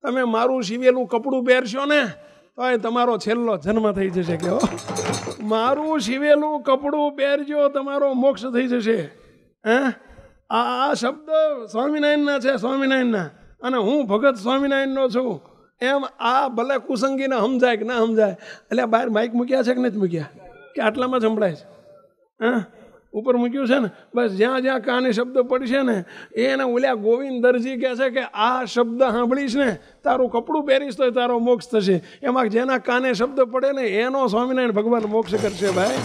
તમે મારું સીવેલું કપડું પહેરશો ને તો એ તમારો છેલ્લો જન્મ થઈ જશે કે હો. મારું સીવેલું કપડું પહેરજો, તમારો મોક્ષ થઈ જશે. હે? આ આ શબ્દ સ્વામિનારાયણના છે, સ્વામિનારાયણના. અને હું ભગત સ્વામિનારાયણનો છું. એમ આ ભલે કુસંગીને સમજાય કે ના સમજાય, એટલે બહાર માઇક મૂક્યા છે કે નથી મૂક્યા? કે આટલામાં સંભળાય છે? હા? ઉપર મૂક્યું છે ને, બસ જ્યાં જ્યાં કાને શબ્દ પડશે ને, એને ઓલ્યા ગોવિંદ દરજી કહે છે કે, આ શબ્દ સાંભળીશ ને, તારું કપડું પહેરીશ તો તારો મોક્ષ થશે. એમાં જેના કાને શબ્દ પડે ને, એનો સ્વામિનારાયણ ભગવાન મોક્ષ કરશે ભાઈ.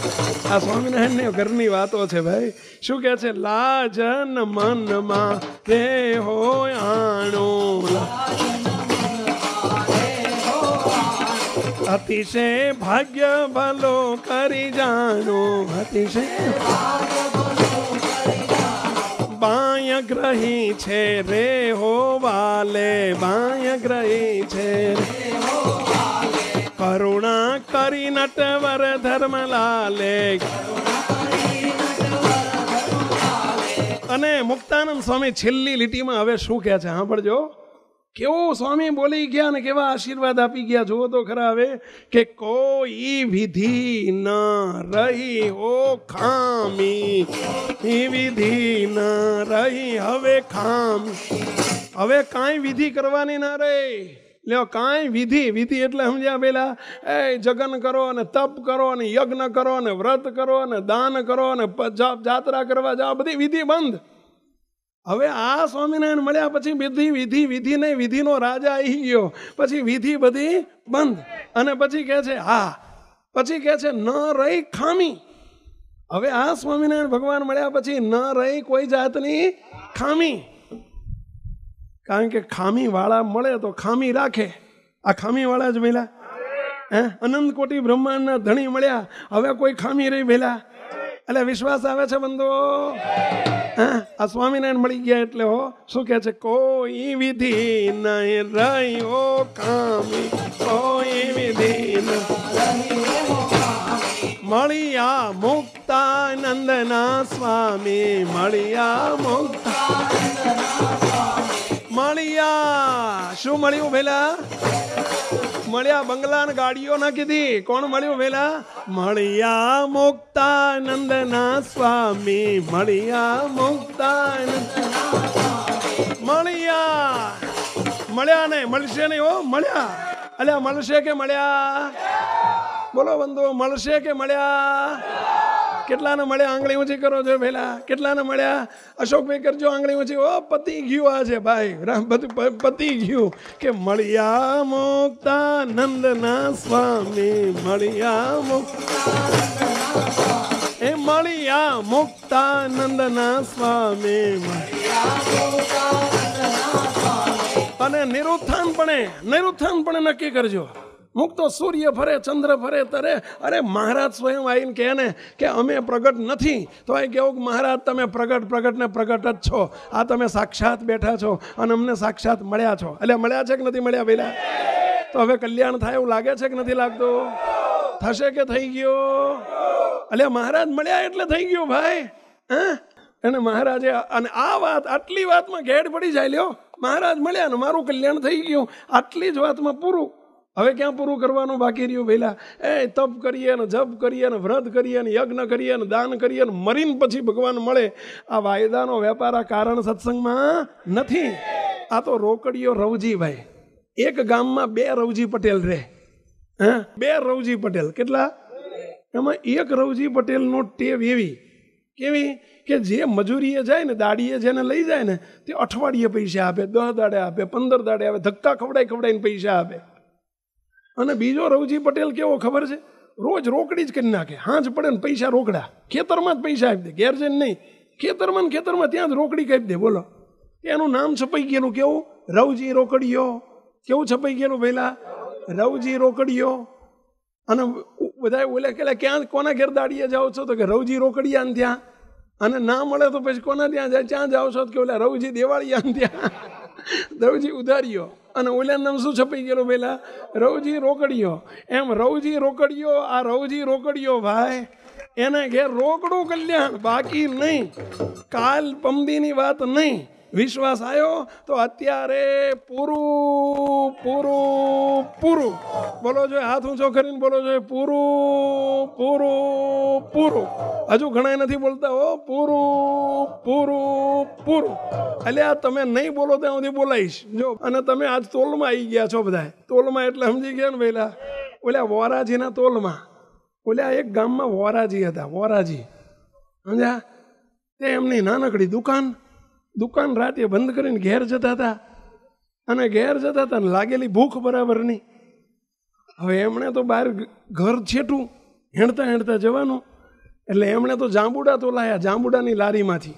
આ સ્વામિનારાયણની ઘરની વાતો છે ભાઈ. શું કહે છે? લાજન મનમાં રે હોય આણો અતિશય ભાગ્ય ભલો કરી જાણો અતિશય બાય ગ્રહી છે રે હો વાલે બાય ગ્રહી છે કરુણા કરી નટવર ધર્મલાલે અને મુક્તાનંદ સ્વામી છેલ્લી લીટીમાં હવે શું કહે છે? સાંભળજો. કેવું સ્વામી બોલી ગયા ને કેવા આશીર્વાદ આપી ગયા? જુઓ તો ખરા હવે કે કોઈ વિધિ ન રહી હો ખામી. વિધિ ન રહી હવે ખામ. હવે કાંઈ વિધિ કરવાની ના રહે. લ્યો, કાંઈ વિધિ વિધિ એટલે સમજ્યા પેલા? એ જગન કરો અને તપ કરો અને યજ્ઞ કરો અને વ્રત કરો અને દાન કરો પ- જાત્રા કરવા જાઓ, બધી વિધિ બંધ. હવે આ સ્વામિનારાયણ મળ્યા પછી વિધિ વિધિ વિધિ નહીં, વિધિનો રાજા આવી ગયો. પછી વિધિ બધી બંધ. અને પછી કહે છે, હા. પછી કહે છે, ન રહી ખામી. હવે આ સ્વામિનારાયણ ભગવાન મળ્યા પછી ન રહી કોઈ જાતની ખામી. કારણ કે ખામી વાળા મળે તો ખામી રાખે. આ ખામી વાળા જ મેલા હે? અનંત કોટી બ્રહ્માંડના ધણી મળ્યા. હવે કોઈ ખામી રહી ભેલા. એટલે વિશ્વાસ આવે છે બંધો આ સ્વામિનારાયણ મળી ગયા એટલે હો, શું કહે છે? કોઈ વિધિ નહીં રહ્યો કામી. કોઈ વિધિ મળિયા મુક્તાનંદના સ્વામી, મળ્યા મુક્તા મળ્યા, શું મળ્યું ભેલા? મળ્યા બંગલા ને ગાડીઓ ના કીધી. કોણ મળ્યું વેલા મળ્યા મુક્તાનંદના સ્વામી. મળ્યા મુક્તાનંદ મળ્યા. મળ્યા ને મળશે નહીં હો, મળ્યા. અલ્યા, મળશે કે મળ્યા? બોલો બંધુ મળશે કે મળ્યા? કેટલાને મળ્યા આંગળી ઊંચી કરો છો પેલા કેટલાને મળ્યા? અશોકભાઈ કરજો આંગળી ઊંચી. ઓ, પતિ ગયું આ છે ભાઈ. રામ બધું પતિ ગયું કે મળ્યા મુક્તાનંદના સ્વામી, મળ્યા મુક્તા. એ મળ્યા મુક્તાનંદના સ્વામી. અને નિરુત્થાનપણે નિરુત્થાનપણે નક્કી કરજો. મુક્તો સૂર્ય ફરે, ચંદ્ર ફરે, તરે. અરે, મહારાજ સ્વયં આવીને કહે ને કે અમે પ્રગટ નથી, તો એ કેવું કે મહારાજ, તમે પ્રગટ પ્રગટ ને પ્રગટ જ છો. આ તમે સાક્ષાત બેઠા છો અને અમને સાક્ષાત મળ્યા છો. એટલે મળ્યા છે કે નથી મળ્યા પેલા તો હવે કલ્યાણ થાય એવું લાગે છે કે નથી લાગતું? થશે કે થઈ ગયો? એટલે મહારાજ મળ્યા એટલે થઈ ગયું ભાઈ. હા? અને મહારાજે અને આ વાત, આટલી વાતમાં ઘેડ પડી જાય લ્યો. મહારાજ મળ્યા ને મારું કલ્યાણ થઈ ગયું. આટલી જ વાતમાં પૂરું. હવે ક્યાં પૂરું કરવાનું બાકી રહ્યું પહેલાં એ, તપ કરીએ ને જપ કરીએ ને વ્રત કરીએ ને યજ્ઞ કરીએ ને દાન કરીએ ને મરીને પછી ભગવાન મળે. આ વાયદાનો વેપાર આ કારણ સત્સંગમાં નથી. આ તો રોકડીઓ રવજીભાઈ એક ગામમાં બે રવજી પટેલ રહે. હે? બે રવજી પટેલ. કેટલા? એમાં એક રવજી પટેલનો ટેવ એવી. કેવી? કે જે મજૂરીએ જાય ને, દાડીએ જેને લઈ જાય ને, તે અઠવાડિયે પૈસા આપે દસ દાડે આપે, પંદર દાડે આપે ધક્કા ખવડાઈ ખવડાઈને પૈસા આપે. અને બીજો રવજી પટેલ કેવો ખબર છે? રોજ રોકડી જ કરી નાખે. હાંજ પડે ને પૈસા રોકડા. ખેતરમાં જ પૈસા આપી દે. ઘેર જઈને નહીં. ખેતરમાં ને ખેતરમાં ત્યાં જ રોકડી કાપી દે. બોલો. એનું નામ છપાઈ ગયેલું કેવું? રવજી રોકડીયો. કેવું છપાઈ ગયેલું પહેલાં? રવજી રોકડીયો. અને બધા બોલે કે ક્યાં, કોના ઘેર દાડીએ જાઓ છો? તો કે, રવજી રોકડિયા ને ત્યાં. અને ના મળે તો પછી કોના ત્યાં જાય? ત્યાં જાઓ છો? કે, ઓલા રવજી દેવાળિયા ને ત્યાં. [LAUGHS] રવજી ઉધારીયો. અને ઓલા નામ શું છપાઈ ગયેલું પેલા રવજી રોકડીયો. એમ, રવજી રોકડીયો, આ રવજી રોકડીયો ભાઈ, એને ઘેર રોકડું કલ્યાણ બાકી નહીં. કાલ પમદીની વાત નહીં. વિશ્વાસ આવ્યો તો અત્યારે પૂરું પૂરું પૂરું. બોલો જોઈએ હાથ ઊંચો કરીને બોલો જોઈએ પૂરું પૂરું પૂરું. હજુ ઘણા નથી બોલતા, હો. પૂરું પૂરું પૂરું. આ તમે નહીં બોલો ત્યાં સુધી બોલાવીશ જો, અને તમે આજ તોલમાં આવી ગયા છો બધા તોલમાં એટલે સમજી ગયા ને પેલા ઓલા વોરાજીના તોલમાં. ઓલા એક ગામમાં વોરાજી હતા, વોરાજી. સમજ્યા? તે એમની નાનકડી દુકાન દુકાન રાતે બંધ કરીને ઘેર જતા હતા. અને ઘેર જતા હતા લાગેલી ભૂખ બરાબરની હવે એમણે તો બહાર ઘર છેટું હેણતા હેણતા જવાનું. એટલે એમણે તો જાંબુડા તો લાયા જાંબુડાની લારીમાંથી.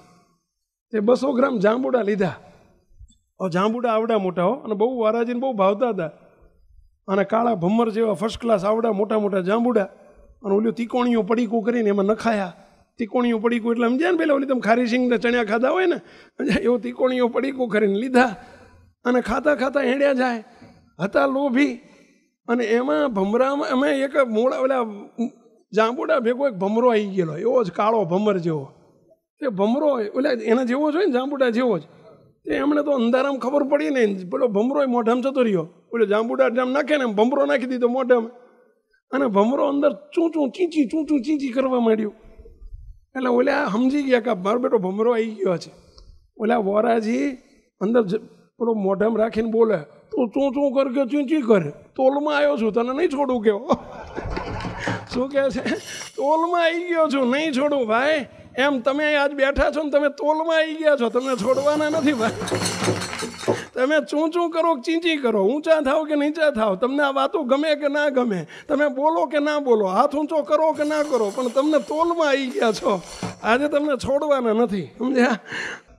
તે બસો ગ્રામ જાંબુડા લીધા. હવે જાંબુડા આવડા મોટા હો, અને બહુ વારાજીને બહુ ભાવતા હતા. અને કાળા ભમર જેવા ફર્સ્ટ ક્લાસ આવડા મોટા મોટા જાંબુડા. અને ઓલું તીકોણીઓ પડીકું કરીને એમાં નખાયા. તીકોણીઓ પડીકું એટલે સમજ્યા ને પેલા ઓલી તમે ખારી સિંગને ચણ્યા ખાધા હોય ને એવું તિકોણીઓ પડીકું કરીને લીધા અને ખાતા ખાતા હેડ્યા જાય. હતા લોભી અને એમાં ભમરામાં અમે એક મોડા ઓલા જાંબુડા ભેગો એક ભમરો આવી ગયેલો એવો જ કાળો ભમર જેવો. તે ભમરો ઓલા એના જેવો જ હોય ને, જાંબુડા જેવો જ. તે એમણે તો અંધારામાં ખબર પડી ને પેલો ભમરો મોઢામાં જતો રહ્યો. ઓલો જાંબુડા જામ નાખે ને ભમરો નાખી દીધો મોઢામાં. અને ભમરો અંદર ચૂંચું ચીંચી ચૂંચું ચીંચી કરવા માંડ્યું. એટલે ઓલા સમજી ગયા કે મારો બેટો ભમરો આવી ગયો છે. ઓલા વોરાજી અંદર પેલો મોઢામાં રાખીને બોલે, તું તું તું કર કે ચીંચી કર? તોલમાં આવ્યો છું, તને નહીં છોડું કેવો [LAUGHS] શું કહે છે? તોલમાં આવી ગયો છું, નહીં છોડું ભાઈ. એમ તમે આજ બેઠા છો ને તમે તોલમાં આવી ગયા છો, તમને છોડવાના નથી ભાઈ. તમે ચૂં ચૂં કરો ચીંચી કરો, ઊંચા થાવ કે નીચા થાવ તમને આ વાતો ગમે કે ના ગમે? તમે બોલો કે ના બોલો? હાથ ઊંચો કરો કે ના કરો? પણ તમને તોલમાં આવી ગયા છો. આજે તમને છોડવાના નથી, સમજ્યા?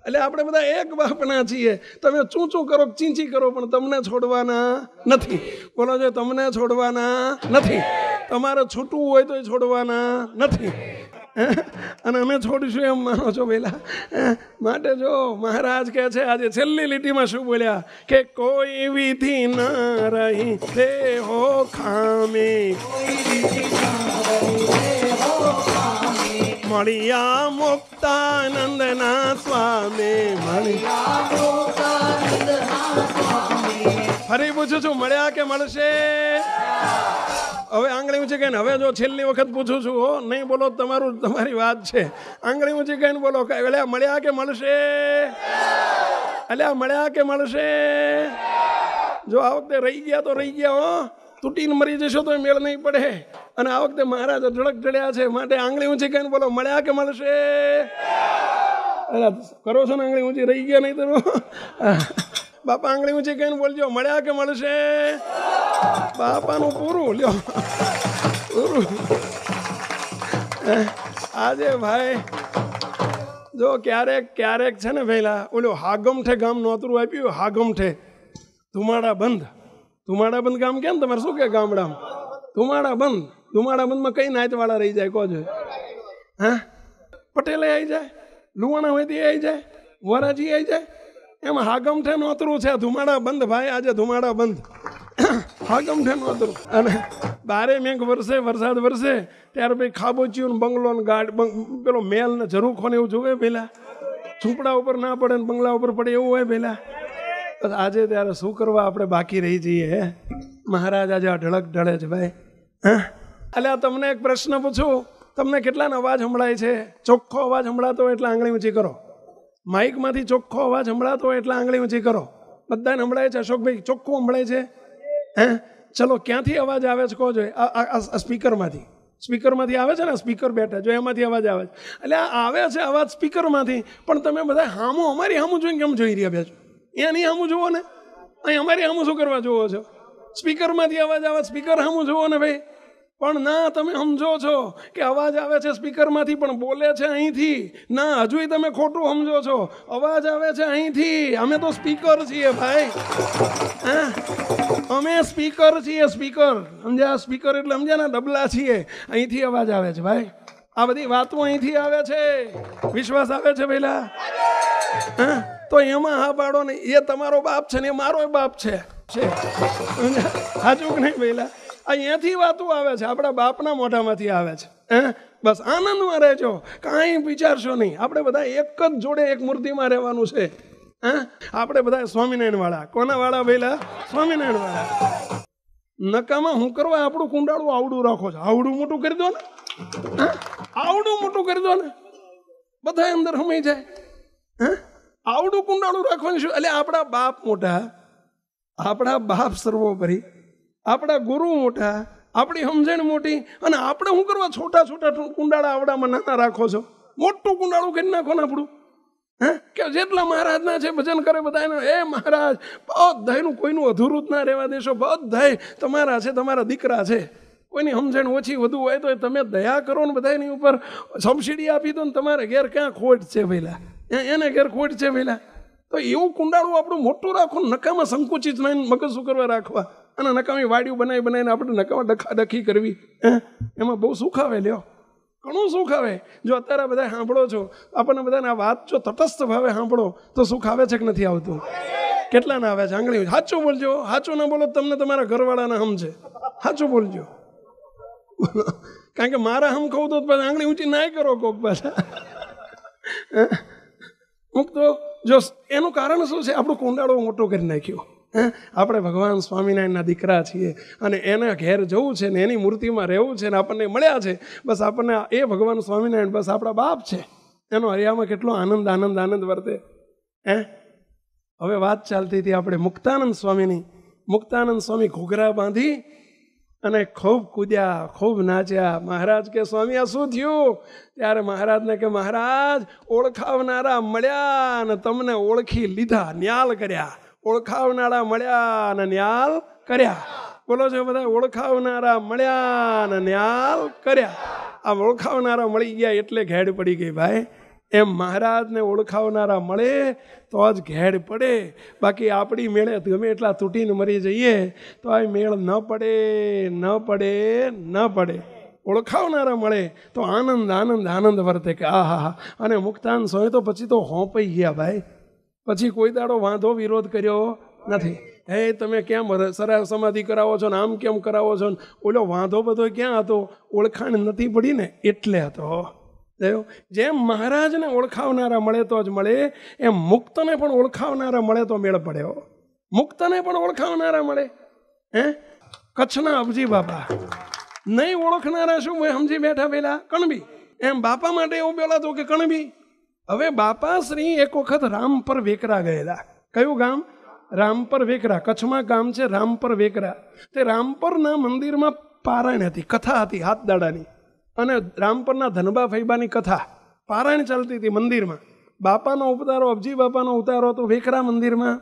એટલે આપણે બધા એક બાપના છીએ. તમે ચૂંચું કરો ચીંચી કરો, પણ તમને છોડવાના નથી. બોલો છો, તમને છોડવાના નથી. તમારે છૂટવું હોય તો છોડવાના નથી. અને અમે છોડીશું એમ માનો છો પેલા? માટે જો મહારાજ કહે છે, આજે છેલ્લી લીટીમાં શું બોલ્યા? કે કોઈ વિધિ ન રહી તે હો ખામે. મળ્યા મુક્તાનંદના સ્વામી મળ્યા ફરી પૂછું છું, મળ્યા કે મળશે? હવે આંગળી ઊંચી કહીને, હવે જો છેલ્લી વખત પૂછું છું, હો, નહીં બોલો, તમારું તમારી વાત છે. આંગળી ઊંચી કહીને બોલો એટલે મળ્યા કે મળશે? એટલે મળ્યા કે મળશે? જો આ વખતે રહી ગયા તો રહી ગયા, હો. તૂટીને મરી જશો તો મેળ નહીં પડે. અને આ વખતે મહારાજ અઢળક ચડ્યા છે માટે આંગળી ઊંચી કહીને બોલો, મળ્યા કે મળશે? કરો છો ને આંગળી ઊંચી, રહી ગયા નહીં તો બાપા આંગળી ઊંચી કહીને બોલજો, મળ્યા કે મળશે? બાપાનું પૂરું, લ્યો. પૂરું. આજે ભાઈ, જો ક્યારેક ક્યારેક છે ને પહેલાં ઓલું હાગમઠે ગામ નોતરું આપ્યું, હાગમઠે. ધુમાડા બંધ. ધુમાડા બંધ ગામ કેમ? તમારે શું કે ગામડામાં? ધુમાડા બંધ. ધુમાડા બંધમાં કઈ નાચવાળા રહી જાય કોજો હા? પટેલે આવી જાય, લુવાણા હોય તે આવી જાય, વરાજી આવી જાય એમ હાગમઠે નોતરું છે ધુમાડા બંધ ભાઈ, આજે ધુમાડા બંધ. હાગમઠે નોતરું અને બારે મેઘ વરસે, વરસાદ વરસે, ત્યારે ભાઈ ખાબોચિયું બંગલો ને ગાડ પેલો મેલ ને ઝરૂખો ને એવું જોવે પેલા ઝૂંપડા ઉપર ના પડે ને બંગલા ઉપર પડે એવું હોય પેલા આજે ત્યારે શું કરવા આપણે બાકી રહી જઈએ મહારાજ આજે ઢળક ઢળે છે ભાઈ. હા? એટલે તમને એક પ્રશ્ન પૂછું. તમને કેટલાનો અવાજ સંભળાય છે? ચોખ્ખો અવાજ સંભળાતો હોય એટલે આંગળી ઊંચી કરો. માઇકમાંથી ચોખ્ખો અવાજ સંભળાતો હોય એટલે આંગળી ઊંચી કરો. બધાને સંભળાય છે? અશોકભાઈ, ચોખ્ખું સંભળાય છે? હે? ચલો, ક્યાંથી અવાજ આવે છે? કહો જોઈએ આ સ્પીકરમાંથી. સ્પીકરમાંથી આવે છે ને? સ્પીકર બેઠા જો એમાંથી અવાજ આવે છે. એટલે આ આવે છે અવાજ સ્પીકરમાંથી, પણ તમે બધા હામું અમારી હામું જોઈને કેમ જોઈ રહ્યા બેસો એની હામું જુઓ ને? અહીં અમારી હામું શું કરવા જુઓ છો? સ્પીકરમાંથી અવાજ આવે, સ્પીકર હામું જુઓ ને ભાઈ? પણ ના, તમે સમજો છો કે અવાજ આવે છે સ્પીકરમાંથી, પણ બોલે છે અહીંથી. ના, હજુય તમે ખોટું સમજો છો. અવાજ આવે છે અહીંથી. અમે તો સ્પીકર છીએ ભાઈ. હા? અમે સ્પીકર છીએ, સ્પીકર. સમજ્યા? સ્પીકર એટલે સમજ્યા ને? ડબલા છીએ. અહીંથી અવાજ આવે છે ભાઈ. આ બધી વાતો અહીંથી આવે છે. વિશ્વાસ આવે છે પેલા હા? તો એમાં હા પાડો ને. એ તમારો બાપ છે ને એ મારો બાપ છે. સાચું કે નહીં પેલા અહીંયાથી વાતો આવે છે, આપણા બાપના મોઢામાંથી આવે છે. હે? બસ આનંદમાં રહેજો, કાંઈ વિચારશો નહીં. આપણે બધા એક જ જોડે એક મૂર્તિમાં રહેવાનું છે. હે? આપણે બધા સ્વામિનારાયણ વાળા કોના વાળા ભાઈલા? સ્વામિનારાયણ વાળા નકામાં હું કરવા આપણું કુંડાળું આવડું રાખો છો? આવડું મોટું કરી દો ને? આવડું મોટું કરી દો ને. બધા અંદર સમય જાય. હે? આવડું કુંડાળું રાખવાનું શું? એટલે આપણા બાપ મોટા આપણા બાપ સર્વોપરી આપણા ગુરુ મોટા, આપણી સમજણ મોટી, અને આપણે શું કરવા છોટા છોટા કુંડાળા આવડામાં નાના રાખો છો? મોટું કુંડાળું કરી નાખો ને આપણું? હે? કે જેટલા મહારાજના છે, ભજન કરે બધા એ મહારાજ બધાનું કોઈનું અધૂરું જ ના રહેવા દેશો, બધાય તમારા છે, તમારા દીકરા છે. કોઈની સમજણ ઓછી વધુ હોય તો તમે દયા કરો ને બધાની ઉપર. સબસિડી આપી દો ને તમારે ઘેર ક્યાં ખોટ છે પહેલાં એને ઘેર ખોટ છે પહેલાં તો એવું કુંડાળું આપણું મોટું રાખો નકામાં સંકુચિત નહીં મગજ શું કરવા રાખવા? અને નકામી વાડીઓ બનાવી બનાવીને આપણે નકામાં ડખા ડખી કરવી એમાં બહુ સુખ આવે લ્યો. ઘણું સુખ આવે. જો અત્યારે બધા સાંભળો છો આપણને બધાને આ વાત જો તટસ્થ ભાવે સાંભળો તો સુખ આવે છે કે નથી આવતું? કેટલા ના આવે છે? આંગળી સાચું બોલજો. સાચું ના બોલો તમને તમારા ઘરવાળાને સમજે. સાચું બોલજો. કારણ કે મારા હમ કહું તો પાછા આંગળી ઊંચી ના કરો કોક પાછા હું? તો જો એનું કારણ શું છે? આપણું કુંડાળો મોટો કરી નાખ્યો. આપણે ભગવાન સ્વામિનારાયણના દીકરા છીએ અને એના ઘેર જવું છે ને એની મૂર્તિમાં રહેવું છે ને આપણને મળ્યા છે, બસ આપણને એ ભગવાન સ્વામિનારાયણ બસ આપણા બાપ છે. એનો હરિયામાં કેટલો આનંદ આનંદ આનંદ વર્તે. હે? હવે વાત ચાલતી હતી આપણે મુક્તાનંદ સ્વામીની. મુક્તાનંદ સ્વામી ઘૂઘરા બાંધી અને ખૂબ કૂદ્યા, ખૂબ નાચ્યા, મહારાજ કે સ્વામી, આ શું થયું? ત્યારે મહારાજને કે, મહારાજ, ઓળખાવનારા મળ્યા અને તમને ઓળખી લીધા, ન્યાલ કર્યા. ઓળખાવનારા મળ્યા ન્યાલ કર્યા. બોલો છો બધા, ઓળખાવનારા મળ્યા ન્યાલ કર્યા. આ ઓળખાવનારા મળી ગયા એટલે ઘેડ પડી ગઈ ભાઈ. એમ મહારાજને ઓળખાવનારા મળે તો જ ઘેડ પડે. બાકી આપણી મેળે ગમે એટલા તૂટીને મરી જઈએ, તો આ મેળ ન પડે ન પડે ન પડે. ઓળખાવનારા મળે તો આનંદ આનંદ આનંદ વર્તે કે આ હા હા અને મુક્તાન સોય તો પછી તો હોંપાઈ ગયા ભાઈ. પછી કોઈ દાડો વાંધો, વિરોધ કર્યો નથી. હે, તમે કેમ સરા, સમાધિ કરાવો છો ને આમ કેમ કરાવો છો ને? ઓલો વાંધો બધો ક્યાં હતો? ઓળખાણ નથી પડી ને એટલે હતો. થયો જેમ મહારાજને ઓળખાવનારા મળે તો જ મળે, એમ મુક્તને પણ ઓળખાવનારા મળે તો મેળ પડ્યો. મુક્તને પણ ઓળખાવનારા મળે. હે? કચ્છના અબજી બાપા. નહીં ઓળખનારા શું? સમજી બેઠા પેલા. કણબી. એમ બાપા માટે એવું બોલાતું કે કણબી હવે બાપા શ્રી એક વખત રામ પર વેકરા ગયેલા. કયું ગામ? રામપર વેકરા. કચ્છમાં ગામ છે રામપર વેકરા. તે રામપરના મંદિરમાં પારાયણ હતી, કથા હતી હાથ દાડાની. અને રામપરના ધનબા ફૈબાની કથા. પારાયણ ચાલતી હતી મંદિરમાં. બાપાનો ઉતારો, અબજી બાપાનો ઉતારો હતો વેકરા મંદિરમાં.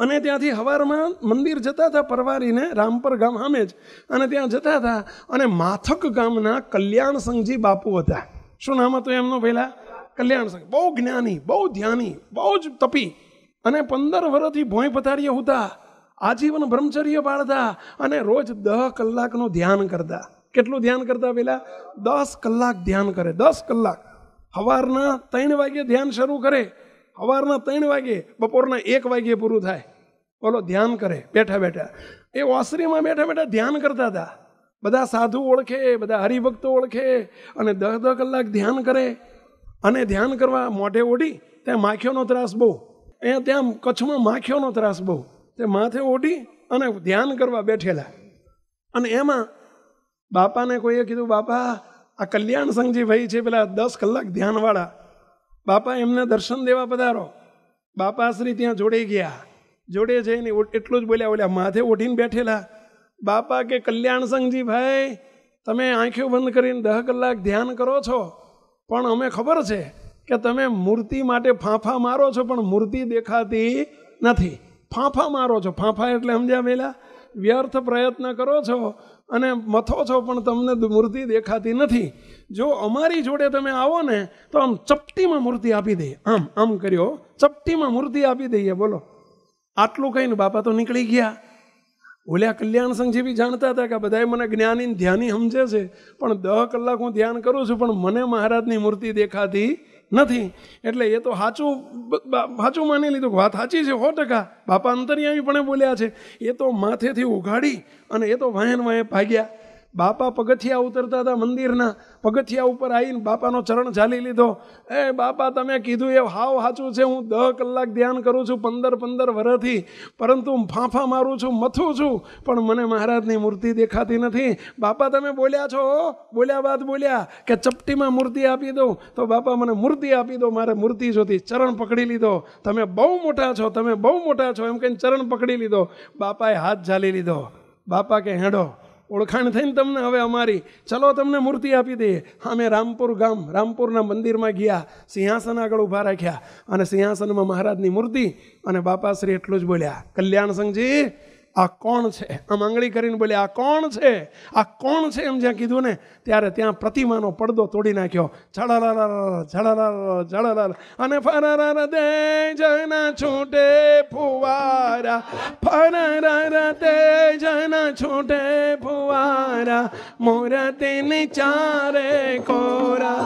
અને ત્યાંથી હવારમાં મંદિર જતા હતા પરવારીને રામપર ગામ સામે જ. અને ત્યાં જતા હતા અને માથક ગામના કલ્યાણ સંઘજી બાપુ હતા. શું નામ હતું એમનું પહેલા? કલ્યાણ સંઘ બહુ જ્ઞાની, બહુ ધ્યાની, બહુ જ તપી. અને પંદર વર્ષથી ભોંય પથારીએ હતા આજીવન બ્રહ્મચર્ય પાળતા અને રોજ દહ કલાકનું ધ્યાન કરતા. કેટલું ધ્યાન કરતા પેલા? દસ કલાક ધ્યાન કરે, દસ કલાક. સવારના ત્રણ વાગે ધ્યાન શરૂ કરે. સવારના ત્રણ વાગે, બપોરના એક વાગે પૂરું થાય. બોલો, ધ્યાન કરે, બેઠા બેઠા. એ ઓસરીમાં બેઠા બેઠા ધ્યાન કરતા હતા. બધા સાધુ ઓળખે, બધા હરિભક્તો ઓળખે અને દહ દસ કલાક ધ્યાન કરે. અને ધ્યાન કરવા મોઢે ઓઢી ત્યાં માખીઓનો ત્રાસ બહુ. અહીંયા ત્યાં કચ્છમાં માખીઓનો ત્રાસ બહુ. તે માથે ઓઢી અને ધ્યાન કરવા બેઠેલા. અને એમાં બાપાને કોઈએ કીધું, બાપા, આ કલ્યાણ સંઘજી ભાઈ છે પેલા દસ કલાક ધ્યાનવાળા. બાપા, એમને દર્શન દેવા પધારો. બાપાશ્રી ત્યાં જોડે ગયા. જોડે જઈને એટલું જ બોલ્યા બોલ્યા માથે ઓઢીને બેઠેલા. બાપા કે, કલ્યાણ સંઘજી ભાઈ, તમે આંખો બંધ કરીને દહ કલાક ધ્યાન કરો છો. પણ અમે ખબર છે કે તમે મૂર્તિ માટે ફાંફા મારો છો, પણ મૂર્તિ દેખાતી નથી. ફાંફા મારો છો. ફાંફા એટલે સમજ્યા પહેલાં વ્યર્થ પ્રયત્ન કરો છો અને મથો છો, પણ તમને મૂર્તિ દેખાતી નથી. જો અમારી જોડે તમે આવો ને, તો આમ ચપટીમાં મૂર્તિ આપી દઈએ આમ આમ કર્યો. ચપટીમાં મૂર્તિ આપી દઈએ, બોલો. આટલું કહીને બાપા તો નીકળી ગયા. ઓલ્યા કલ્યાણ સંઘજી બી જાણતા હતા કે બધાએ મને જ્ઞાની ધ્યાની સમજે છે. પણ દહ કલાક હું ધ્યાન કરું છું, પણ મને મહારાજની મૂર્તિ દેખાતી નથી. એટલે એ તો સાચું સાચું માની લીધું વાત સાચી છે, સો ટકા. બાપા અંતરિયામી પણ બોલ્યા છે. એ તો માથેથી ઉઘાડી અને એ તો વાયન વાયે ભાગ્યા. બાપા પગથિયા ઉતરતા હતા મંદિરના. પગથિયા ઉપર આવીને બાપાનો ચરણ ઝાલી લીધો. એ બાપા, તમે કીધું એ હાવ સાચું છે. હું દહ કલાક ધ્યાન કરું છું, પંદર પંદર વર્ષથી પરંતુ હું ફાંફા મારું છું, મથું છું. પણ મને મહારાજની મૂર્તિ દેખાતી નથી. બાપા, તમે બોલ્યા છો? બોલ્યા બાદ બોલ્યા કે ચપટીમાં મૂર્તિ આપી દો તો બાપા મને મૂર્તિ આપી દો. મારે મૂર્તિ જોતી ચરણ પકડી લીધો. તમે બહુ મોટા છો, તમે બહુ મોટા છો. એમ કહીને ચરણ પકડી લીધો. બાપાએ હાથ ઝાલી લીધો. બાપા કે, હેડો ઓળખાણ થઈને તમને હવે અમારી, ચલો તમને મૂર્તિ આપી દઈએ. અમે રામપુર ગામ, રામપુરના મંદિરમાં ગયા, સિંહાસન આગળ ઊભા રાખ્યા અને સિંહાસનમાં મહારાજની મૂર્તિ અને બાપાશ્રી એટલું જ બોલ્યા, કલ્યાણ સંઘજી આ કોણ છે? આમ આંગળી કરીને બોલે, આ કોણ છે? આ કોણ છે? એમ જ્યાં કીધું ને, ત્યારે ત્યાં પ્રતિમાનો પડદો તોડી નાખ્યો. ઝળલાલ ઝળલાલ ઝળલાલ અને ફરારા દે જના છૂટે ફુવારા. ફરારા દે જના છૂટે ફુવારા. મૂર્તિની ચારે કોરા.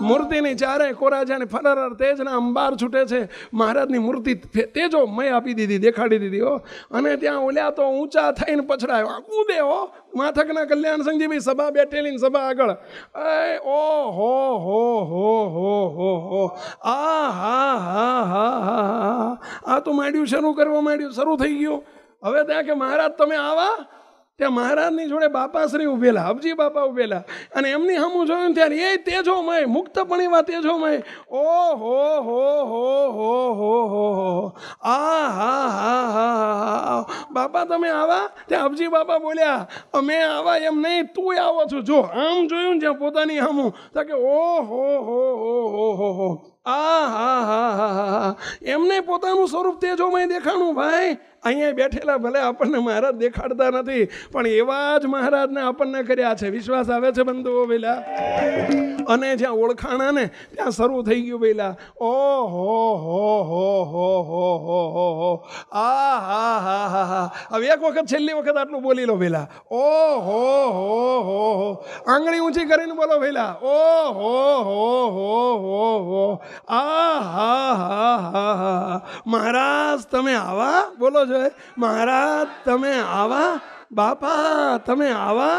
મૂર્તિની ચારે કોરા જાણે ફરર તેજના અંબાર છૂટે છે. મહારાજની મૂર્તિ તેજો મેં આપી દીધી, દેખાડી દીધી, હો. અને ત્યાં ઓલ્યા તો ઊંચા થઈને પછડાયો. કૂદે હો માથકના કલ્યાણ સંઘજી ભાઈ સભા બેઠેલી સભા આગળ. એ, ઓ, હો હો હો હો હો હો. આ હા હા હા હા. આ તો માંડ્યું, શરૂ કરવા માંડ્યું, શરૂ થઈ ગયું. હવે ત્યાં કે મહારાજ તમે આવા? ત્યાં મહારાજની જોડે બાપાશ્રી ઉભેલા, હબજી બાપા ઉભેલા. અને એમની હમું જોયું ત્યારે, એ તેજોમય મુક્તપણીમાં તેજોમય. ઓ હો હો હો હો હો હો. હો આ, હા હા હા હા બાપા, તમે આવા? ત્યાં હબજી બાપા બોલ્યા, અમે આવા એમ નહીં, તું આવો છું. જો, આમ જોયું ને જ્યાં પોતાની હમું. તો કે ઓ હો હો હો હો હો હો. આ હા હા હા હા એમને પોતાનું સ્વરૂપ તેજોમય દેખાણું, ભાઈ. અહીંયા બેઠેલા ભલે આપણને મહારાજ દેખાડતા નથી, પણ એવા જ મહારાજને આપણને કર્યા છે. વિશ્વાસ આવે છે બંધુઓ પેલા અને જ્યાં ઓળખાણા ને ત્યાં શરૂ થઈ ગયું પેલા ઓ હો હો હો હો હો હો હો. હો આ હા હા હા હા હવે એક વખત, છેલ્લી વખત આટલું બોલી લો પેલા ઓ હો હો હો. હો આંગળી ઊંચી કરીને બોલો પેલા ઓ હો હો હો આ હા હા હા હા મહારાજ તમે આવા બોલો છો મહારાજ તમે આવા બાપા, તમે આવા?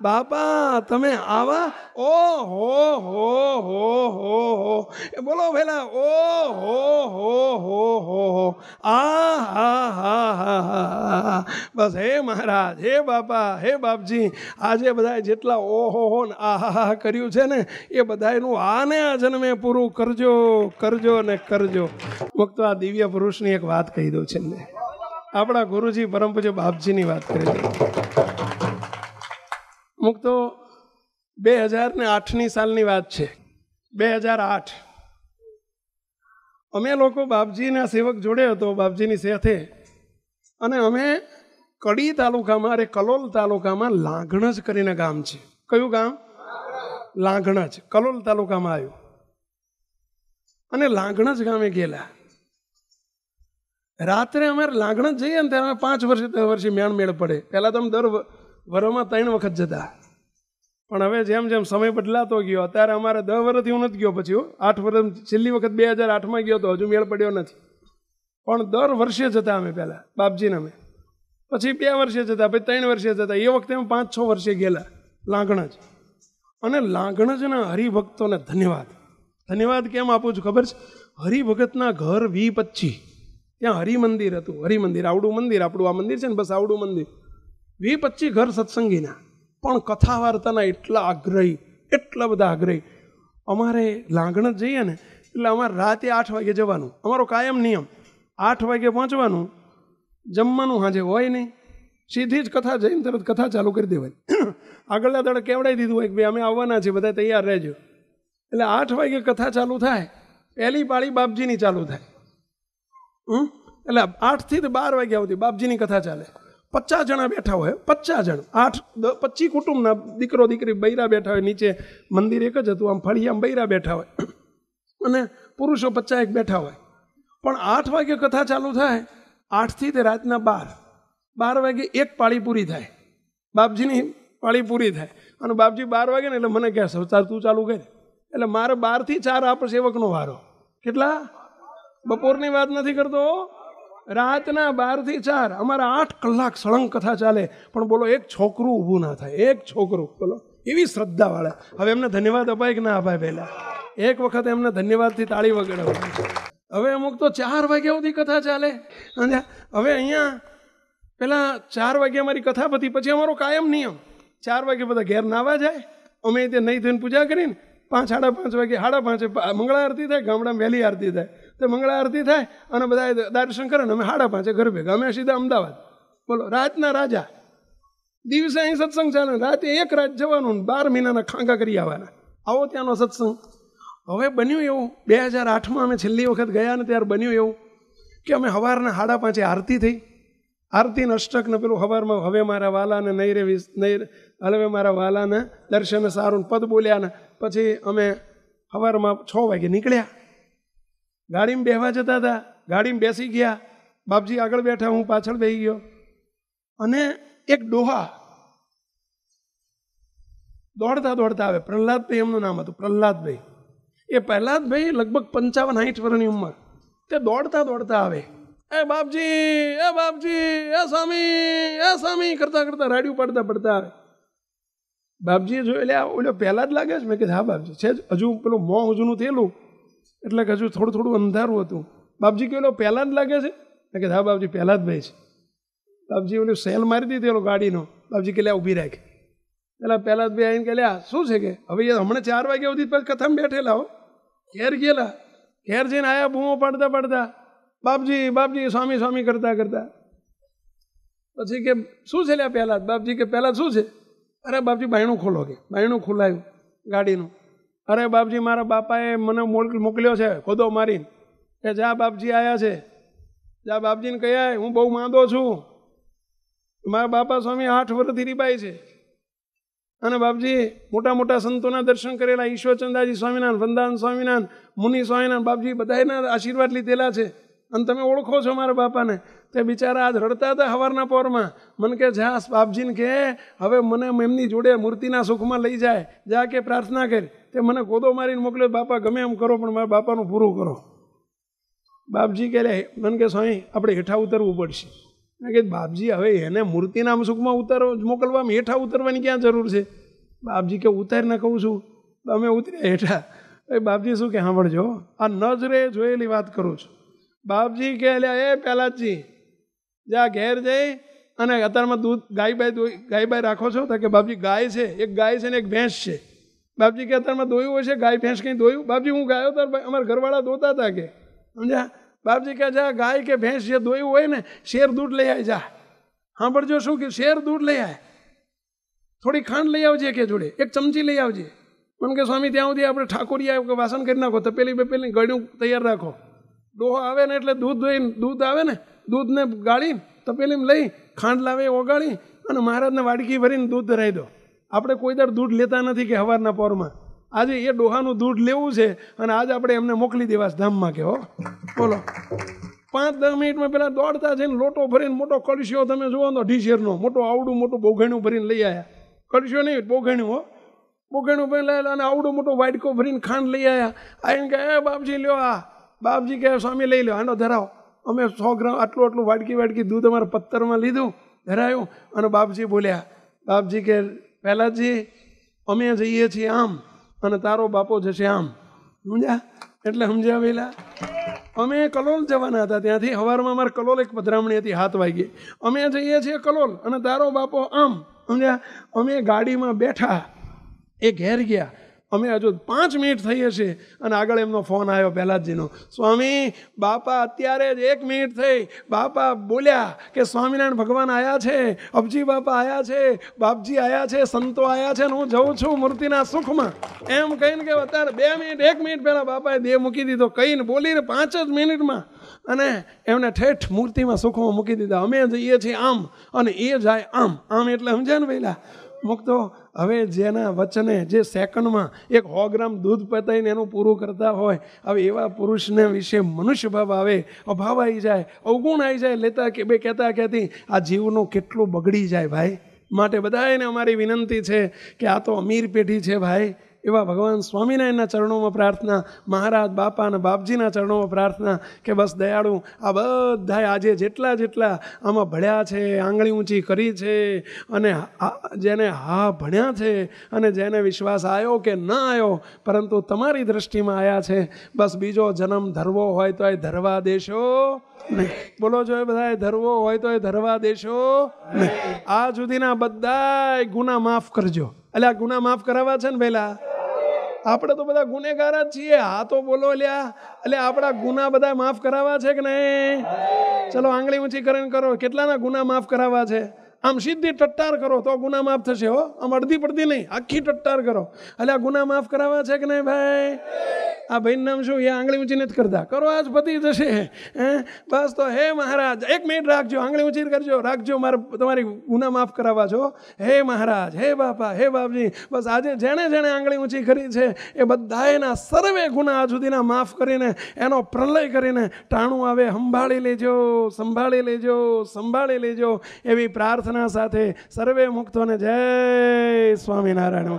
બાપા, તમે આવા? ઓ હો હો હો હો હો. એ બોલો ભેલા, ઓ હો હો હો હો હો. આ, હા હા હા બસ હે મહારાજ, હે બાપા, હે બાપજી. આજે બધા જેટલા ઓ, હો હો ને આ, હા હા કર્યું છે ને, એ બધાનું આને આ જન્મે પૂરું કરજો કરજો ને કરજો. મુક્ત આ દિવ્ય પુરુષની એક વાત કહી દઉં છેલ્લે. આપણા ગુરુજી પરમ પૂજ્ય બાપજીની વાત કરી છે. મુક્તો બે હજાર ને આઠની સાલની વાત છે. બે હજાર આઠ. અમે લોકો બાપજીના સેવક જોડે હતો, બાપજીની સાથે. અને અમે કડી તાલુકામાં અરે કલોલ તાલુકામાં લાંઘણજ કરીને ગામ છે. કયું ગામ? લાંઘણજ કલોલ તાલુકામાં આવ્યું. અને લાંઘણજ ગામે ગયેલા. રાત્રે અમે લાગણ જઈએ ને ત્યારે પાંચ વર્ષે દર વર્ષે મેણ મેળ પડે. પહેલાં તો અમે દર વરોમાં ત્રણ વખત જતા. પણ હવે જેમ જેમ સમય બદલાતો ગયો, અત્યારે અમારે દસ વર્ષથી હું નથી ગયો પછી આઠ વર્ષ છેલ્લી વખત બે હજાર આઠમાં ગયો તો હજુ મેળ પડ્યો નથી. પણ દર વર્ષે જતા અમે પહેલાં, બાપજીને અમે. પછી બે વર્ષે જતા, પછી ત્રણ વર્ષે જતા. એ વખતે અમે પાંચ છ વર્ષે ગયેલા લાગણજ અને લાગણજના હરિભક્તોને ધન્યવાદ. ધન્યવાદ કેમ આપું છું ખબર છે? હરિભગતના ઘર વી પચીસ ત્યાં હરિમંદિર હતું, હરિમંદિર, આવડું મંદિર, આપણું આ મંદિર છે ને, બસ આવડું મંદિર. વી પચીસ ઘર સત્સંગીના. પણ કથા વાર્તાના એટલા આગ્રહી, એટલા બધા આગ્રહી. અમારે લાંગણ જઈએ ને, એટલે અમારે રાતે આઠ વાગે જવાનું. અમારો કાયમ નિયમ, આઠ વાગે પહોંચવાનું જમવાનું હાજે હોય નહીં. સીધી જ કથા જઈને તરત કથા ચાલુ કરી દેવાની [COUGHS] આગળના દળે કેવડાવી દીધું હોય કે ભાઈ, અમે આવવાના છીએ બધા તૈયાર રહેજો. એટલે આઠ વાગે કથા ચાલુ થાય, પહેલી પાળી બાપજીની ચાલુ થાય. એટલે આઠથી તો બાર વાગ્યા સુધી બાપજીની કથા ચાલે. પચાસ જણા બેઠા હોય, પચાસ જણ. આઠ પચીસ કુટુંબના દીકરો, દીકરી બૈરા બેઠા હોય, નીચે મંદિર એક જ હતું, આમ ફળિયામાં બૈરા બેઠા હોય. અને પુરુષો પચાસ એક બેઠા હોય. પણ આઠ વાગે કથા ચાલુ થાય, આઠથી તે રાતના બાર. બાર વાગે એક પાળી પૂરી થાય. બાપજીની પાળી પૂરી થાય. અને બાપજી બાર વાગે ને એટલે મને કહે સવતાર તું ચાલુ કર. એટલે મારે બારથી ચાર આપ સેવકનો વારો. કેટલા? બપોરની વાત નથી કરતો રાતના બારથી ચાર. અમારા આઠ કલાક સળંગ કથા ચાલે. પણ બોલો, એક છોકરું ઊભું ના થાય. એક છોકરું. બોલો, એવી શ્રદ્ધાવાળા હવે એમને ધન્યવાદ અપાય કે ના અપાય પહેલા? એક વખત એમને ધન્યવાદથી તાળી વગાડવાની હવે અમુક તો ચાર વાગ્યા સુધી કથા ચાલે. હવે અહીંયા પેલા ચાર વાગે અમારી કથા પતી પછી અમારો કાયમ નિયમ. ચાર વાગે બધા ઘેર નાવા જાય. અમે તે નહીં થઈને પૂજા કરીને પાંચ સાડા પાંચ વાગે, સાડા પાંચે મંગળા આરતી થાય, ગામડામાં વહેલી આરતી થાય. તો મંગળા આરતી થાય અને બધા દર્શન કરે ને અમે સાડા પાંચે ઘર ભેગા. અમે સીધા અમદાવાદ. બોલો, રાતના રાજા. દિવસે અહીં સત્સંગ ચાલે રાતે એક રાત જવાનું બાર મહિનાના ખાંગા કરી આવવાના. આવો ત્યાંનો સત્સંગ. હવે બન્યું એવું. બે હજાર આઠમાં અમે છેલ્લી વખત ગયા ને ત્યારે બન્યું એવું કે અમે સવારના સાડા પાંચે આરતી થઈ. આરતી અષ્ટકને પેલું હવારમાં હવે મારા વાલાને નહીં રે વિસ નહીં રે- હલવે મારા વાલાને દર્શન સારું પદ બોલ્યા ને પછી અમે સવારમાં છ વાગે નીકળ્યા. ગાડીમાં બેહવા જતા હતા. ગાડીમાં બેસી ગયા. બાપજી આગળ બેઠા, હું પાછળ બેસી ગયો. અને એક ડોહા દોડતા દોડતા આવે. પ્રહલાદભાઈ એમનું નામ હતું, પ્રહલાદભાઈ. એ પ્રહલાદભાઈ લગભગ પંચાવન સાઠ વર્ષની ઉંમર. તે દોડતા દોડતા આવે. એ બાપજી એ બાપજી, એ સ્વામી એ સ્વામી, કરતા કરતા રાડિયું પડતા પડતા આવે. બાપજીએ જોયું એટલે ઓલો પહેલાં જ લાગે છે? મેં કીધું, હા બાપજી, છે હજુ પેલું મોં હજુનું થયેલું. એટલે કે હજુ થોડું થોડું અંધારું હતું. બાપજી કે ઓલો પહેલાં જ લાગે છે? મેં કીધું, હા બાપજી, પહેલાં જ ભાઈ છે. બાપજી ઓલું સેલ મારી દીધી એલો ગાડીનો. બાપજી કે લે ઊભી રાખે. પેલા પહેલાં જ બે આવીને કે લે શું છે કે? હવે હમણાં ચાર વાગ્યા સુધી પછી કથામાં બેઠેલા હો. ઘેર ગયેલા. ઘેર જઈને આયા બૂમો પાડતા પાડતા. બાપજી બાપજી, સ્વામી સ્વામી કરતા કરતા. પછી કે, શું છે લ્યા, પહેલાં બાપજી કે, પહેલાં શું છે? અરે બાપજી, બાયણું ખોલો કે. બાયણું ખોલાયું ગાડીનું. અરે બાપજી, મારા બાપાએ મને મોક- મોકલ્યો છે, ખોદો મારીને. કે જા બાપજી આવ્યા છે. જા બાપજીને કહ્યા હું બહુ માંદો છું. મારા બાપા સ્વામી આઠ વર્ષથી રીબાઈ છે. અને બાપજી, મોટા મોટા સંતોના દર્શન કરેલા ઈશ્વરચંદાજી સ્વામિનારાયણ, વંદાન સ્વામિનારાયણ, મુનિ સ્વામિનારાયણ, બાપજી બધાના આશીર્વાદ લીધેલા છે. અને તમે ઓળખો છો મારા બાપાને. તે બિચારા આજ રડતા હતા સવારના પોરમાં. મને કે જા બાપજીને કે હવે મને એમની જોડે મૂર્તિના સુખમાં લઈ જાય. જા કે પ્રાર્થના કરી. તે મને ગોદો મારીને મોકલ્યો બાપા ગમે એમ કરો પણ મારા બાપાનું પૂરું કરો. બાપજી કહે "લે, મને કે સ્વામી આપણે હેઠા ઉતરવું પડશે. મેં કે બાપજી હવે એને મૂર્તિના સુખમાં ઉતાર મોકલવામાં હેઠા ઉતરવાની ક્યાં જરૂર છે? બાપજી કે ઉતારીને કહું છું. અમે ઉતર્યા હેઠા. એ બાપજી શું કે સાંભળજો આ નજરે જોયેલી વાત કરું છું. બાપજી કે લ્યા એ પહેલાજી જા ઘેર જઈ અને અત્યારમાં દૂધ ગાય બાય દોઈ ગાય બાય રાખો છો? તો કે બાપજી, ગાય છે. એક ગાય છે ને એક ભેંસ છે. બાપજી કે અત્યારમાં દોયું છે? ગાય, ભેંસ કંઈ દોયું? બાપજી, હું ગાયો તો અમારા ઘરવાળા દોતા હતા કે. સમજ્યા? બાપજી કે, જા, ગાય કે ભેંસ જે દોયું હોય ને, શેર દૂધ લઈ આવી જા. સાંભળજો શું કે, શેર દૂધ લઈ આવે થોડી ખાંડ લઈ આવજે કે જોડે? એક ચમચી લઈ આવજે. મને કે, સ્વામી, ત્યાં સુધી આપણે ઠાકોરિયા કે વાસણ કરી નાખો. તપેલી બેપેલી ગળ્યું તૈયાર રાખો. ડોહો આવે ને એટલે દૂધ દોઈને દૂધ આવે ને દૂધને ગાળી, તપેલીમાં લઈ ખાંડ લાવે, ઓગાળી અને મહારાજને વાડકી ભરીને દૂધ ધરાવી દો. આપણે કોઈ દર દૂધ લેતા નથી કે હવારના પોરમાં. આજે એ ડોહાનું દૂધ લેવું છે અને આજે આપણે એમને મોકલી દેવા ધામમાં કે હો. બોલો. પાંચ દસ મિનિટમાં પેલા દોડતા જઈને લોટો ભરીને મોટો કળશિયો તમે જુઓ તો ઢીશેરનો, મોટો આવડું મોટું બોઘણ્યું ભરીને લઈ આવ્યા કળશિયો નહીં બોઘણ્યું હો. બોઘણું ભરીને લઈ અને આવડો મોટો વાડકો ભરીને ખાંડ લઈ આવ્યા આવીને કહે, "એ બાપજી, લ્યો આ. બાપજી કહે, સ્વામી, લઈ લ્યો આનો ધરાવો. અમે સો ગ્રામ આટલું આટલું વાટકી વાટકી દૂધ અમારા પથ્થરમાં લીધું, ધરાયું. અને બાપજી બોલ્યા, બાપજી કે, પહેલાંજી, અમે જઈએ છીએ આમ, અને તારો બાપો જશે આમ. સમજ્યા? એટલે સમજ્યા પેલા અમે કલોલ જવાના હતા ત્યાંથી. સવારમાં અમારે કલોલ એક પધરામણી હતી, હાથ વાગી. અમે જઈએ છીએ કલોલ, અને તારો બાપો આમ. સમજ્યા? અમે ગાડીમાં બેઠા, એ ઘેર ગયા. અમે હજુ પાંચ મિનિટ થઈ હશે અને આગળ એમનો ફોન આવ્યો પહેલાજીનો સ્વામી, બાપા અત્યારે જ એક મિનિટ થઈ. બાપા બોલ્યા કે સ્વામિનારાયણ ભગવાન આવ્યા છે, અબજી બાપા આવ્યા છે, બાપજી આવ્યા છે, સંતો આવ્યા છે અને હું જઉં છું મૂર્તિના સુખમાં. એમ કહીને કે અત્યારે બે મિનિટ, એક મિનિટ પહેલાં બાપાએ દેહ મૂકી દીધો, કહીને બોલીને પાંચ જ મિનિટમાં અને એમને ઠેઠ મૂર્તિમાં સુખમાં મૂકી દીધા. અમે જઈએ છીએ આમ અને એ જાય આમ. આમ એટલે સમજે ને પહેલાં મુક્તો. હવે જેના વચને જે સેકન્ડમાં એક સો ગ્રામ દૂધ પતાવીને એનું પૂરું કરતા હોય, હવે એવા પુરુષને વિશે મનુષ્ય ભાવ આવે, અભાવ આવી જાય, અવગુણ આવી જાય, લેતા કે બે કહેતા કહેતી, આ જીવનું કેટલું બગડી જાય ભાઈ. માટે બધાને અમારી વિનંતી છે કે આ તો અમીર પેઢી છે ભાઈ. એવા ભગવાન સ્વામિનારાયણના ચરણોમાં પ્રાર્થના, મહારાજ બાપા અને બાપજીના ચરણોમાં પ્રાર્થના કે બસ દયાળુ, આ બધા આજે જેટલા જેટલા આમાં ભણ્યા છે, આંગળી ઊંચી કરી છે અને જેને હા ભણ્યા છે અને જેને વિશ્વાસ આવ્યો કે ન આવ્યો પરંતુ તમારી દ્રષ્ટિમાં આવ્યા છે, બસ બીજો જન્મ ધરવો હોય તો એ ધરવા દેશો બોલો જો એ બધા ધરવો હોય તો એ ધરવા દેશો આ સુધીના બધા ગુના માફ કરજો. એટલે આ ગુના માફ કરાવવા છે ને પહેલા આપણે તો બધા ગુનેગાર જ છીએ. હા તો બોલો લ્યા. એટલે આપણા ગુના બધા માફ કરાવવા છે કે નહીં? ચલો આંગળી ઊંચી કરીને કરો. કેટલાના ગુના માફ કરાવવા છે? આમ સીધી ટટ્ટાર કરો તો ગુના માફ થશે હો. આમ અડધી પડતી નહીં, આખી ટટ્ટાર કરો. એટલે આ ગુના માફ કરાવવા છે કે નહીં ભાઈ? આ ભાઈ નામ શું? એ આંગળી ઊંચી નથી કરતા. કરો આજ પતી જશે. હે? બસ તો હે મહારાજ, એક મિનિટ રાખજો, આંગળી ઊંચી કરજો, રાખજો મારે તમારી ગુના માફ કરાવવા છો. હે મહારાજ, હે બાપા, હે બાપજી, બસ આજે જેણે જેણે આંગળી ઊંચી કરી છે, એ બધા એના સર્વે ગુના આજ સુધીના માફ કરીને, એનો પ્રલય કરીને ટાણું આવે, સંભાળી લેજો સંભાળી લેજો સંભાળી લેજો એવી સાથે સર્વે મુક્તોને જય સ્વામિનારાયણ.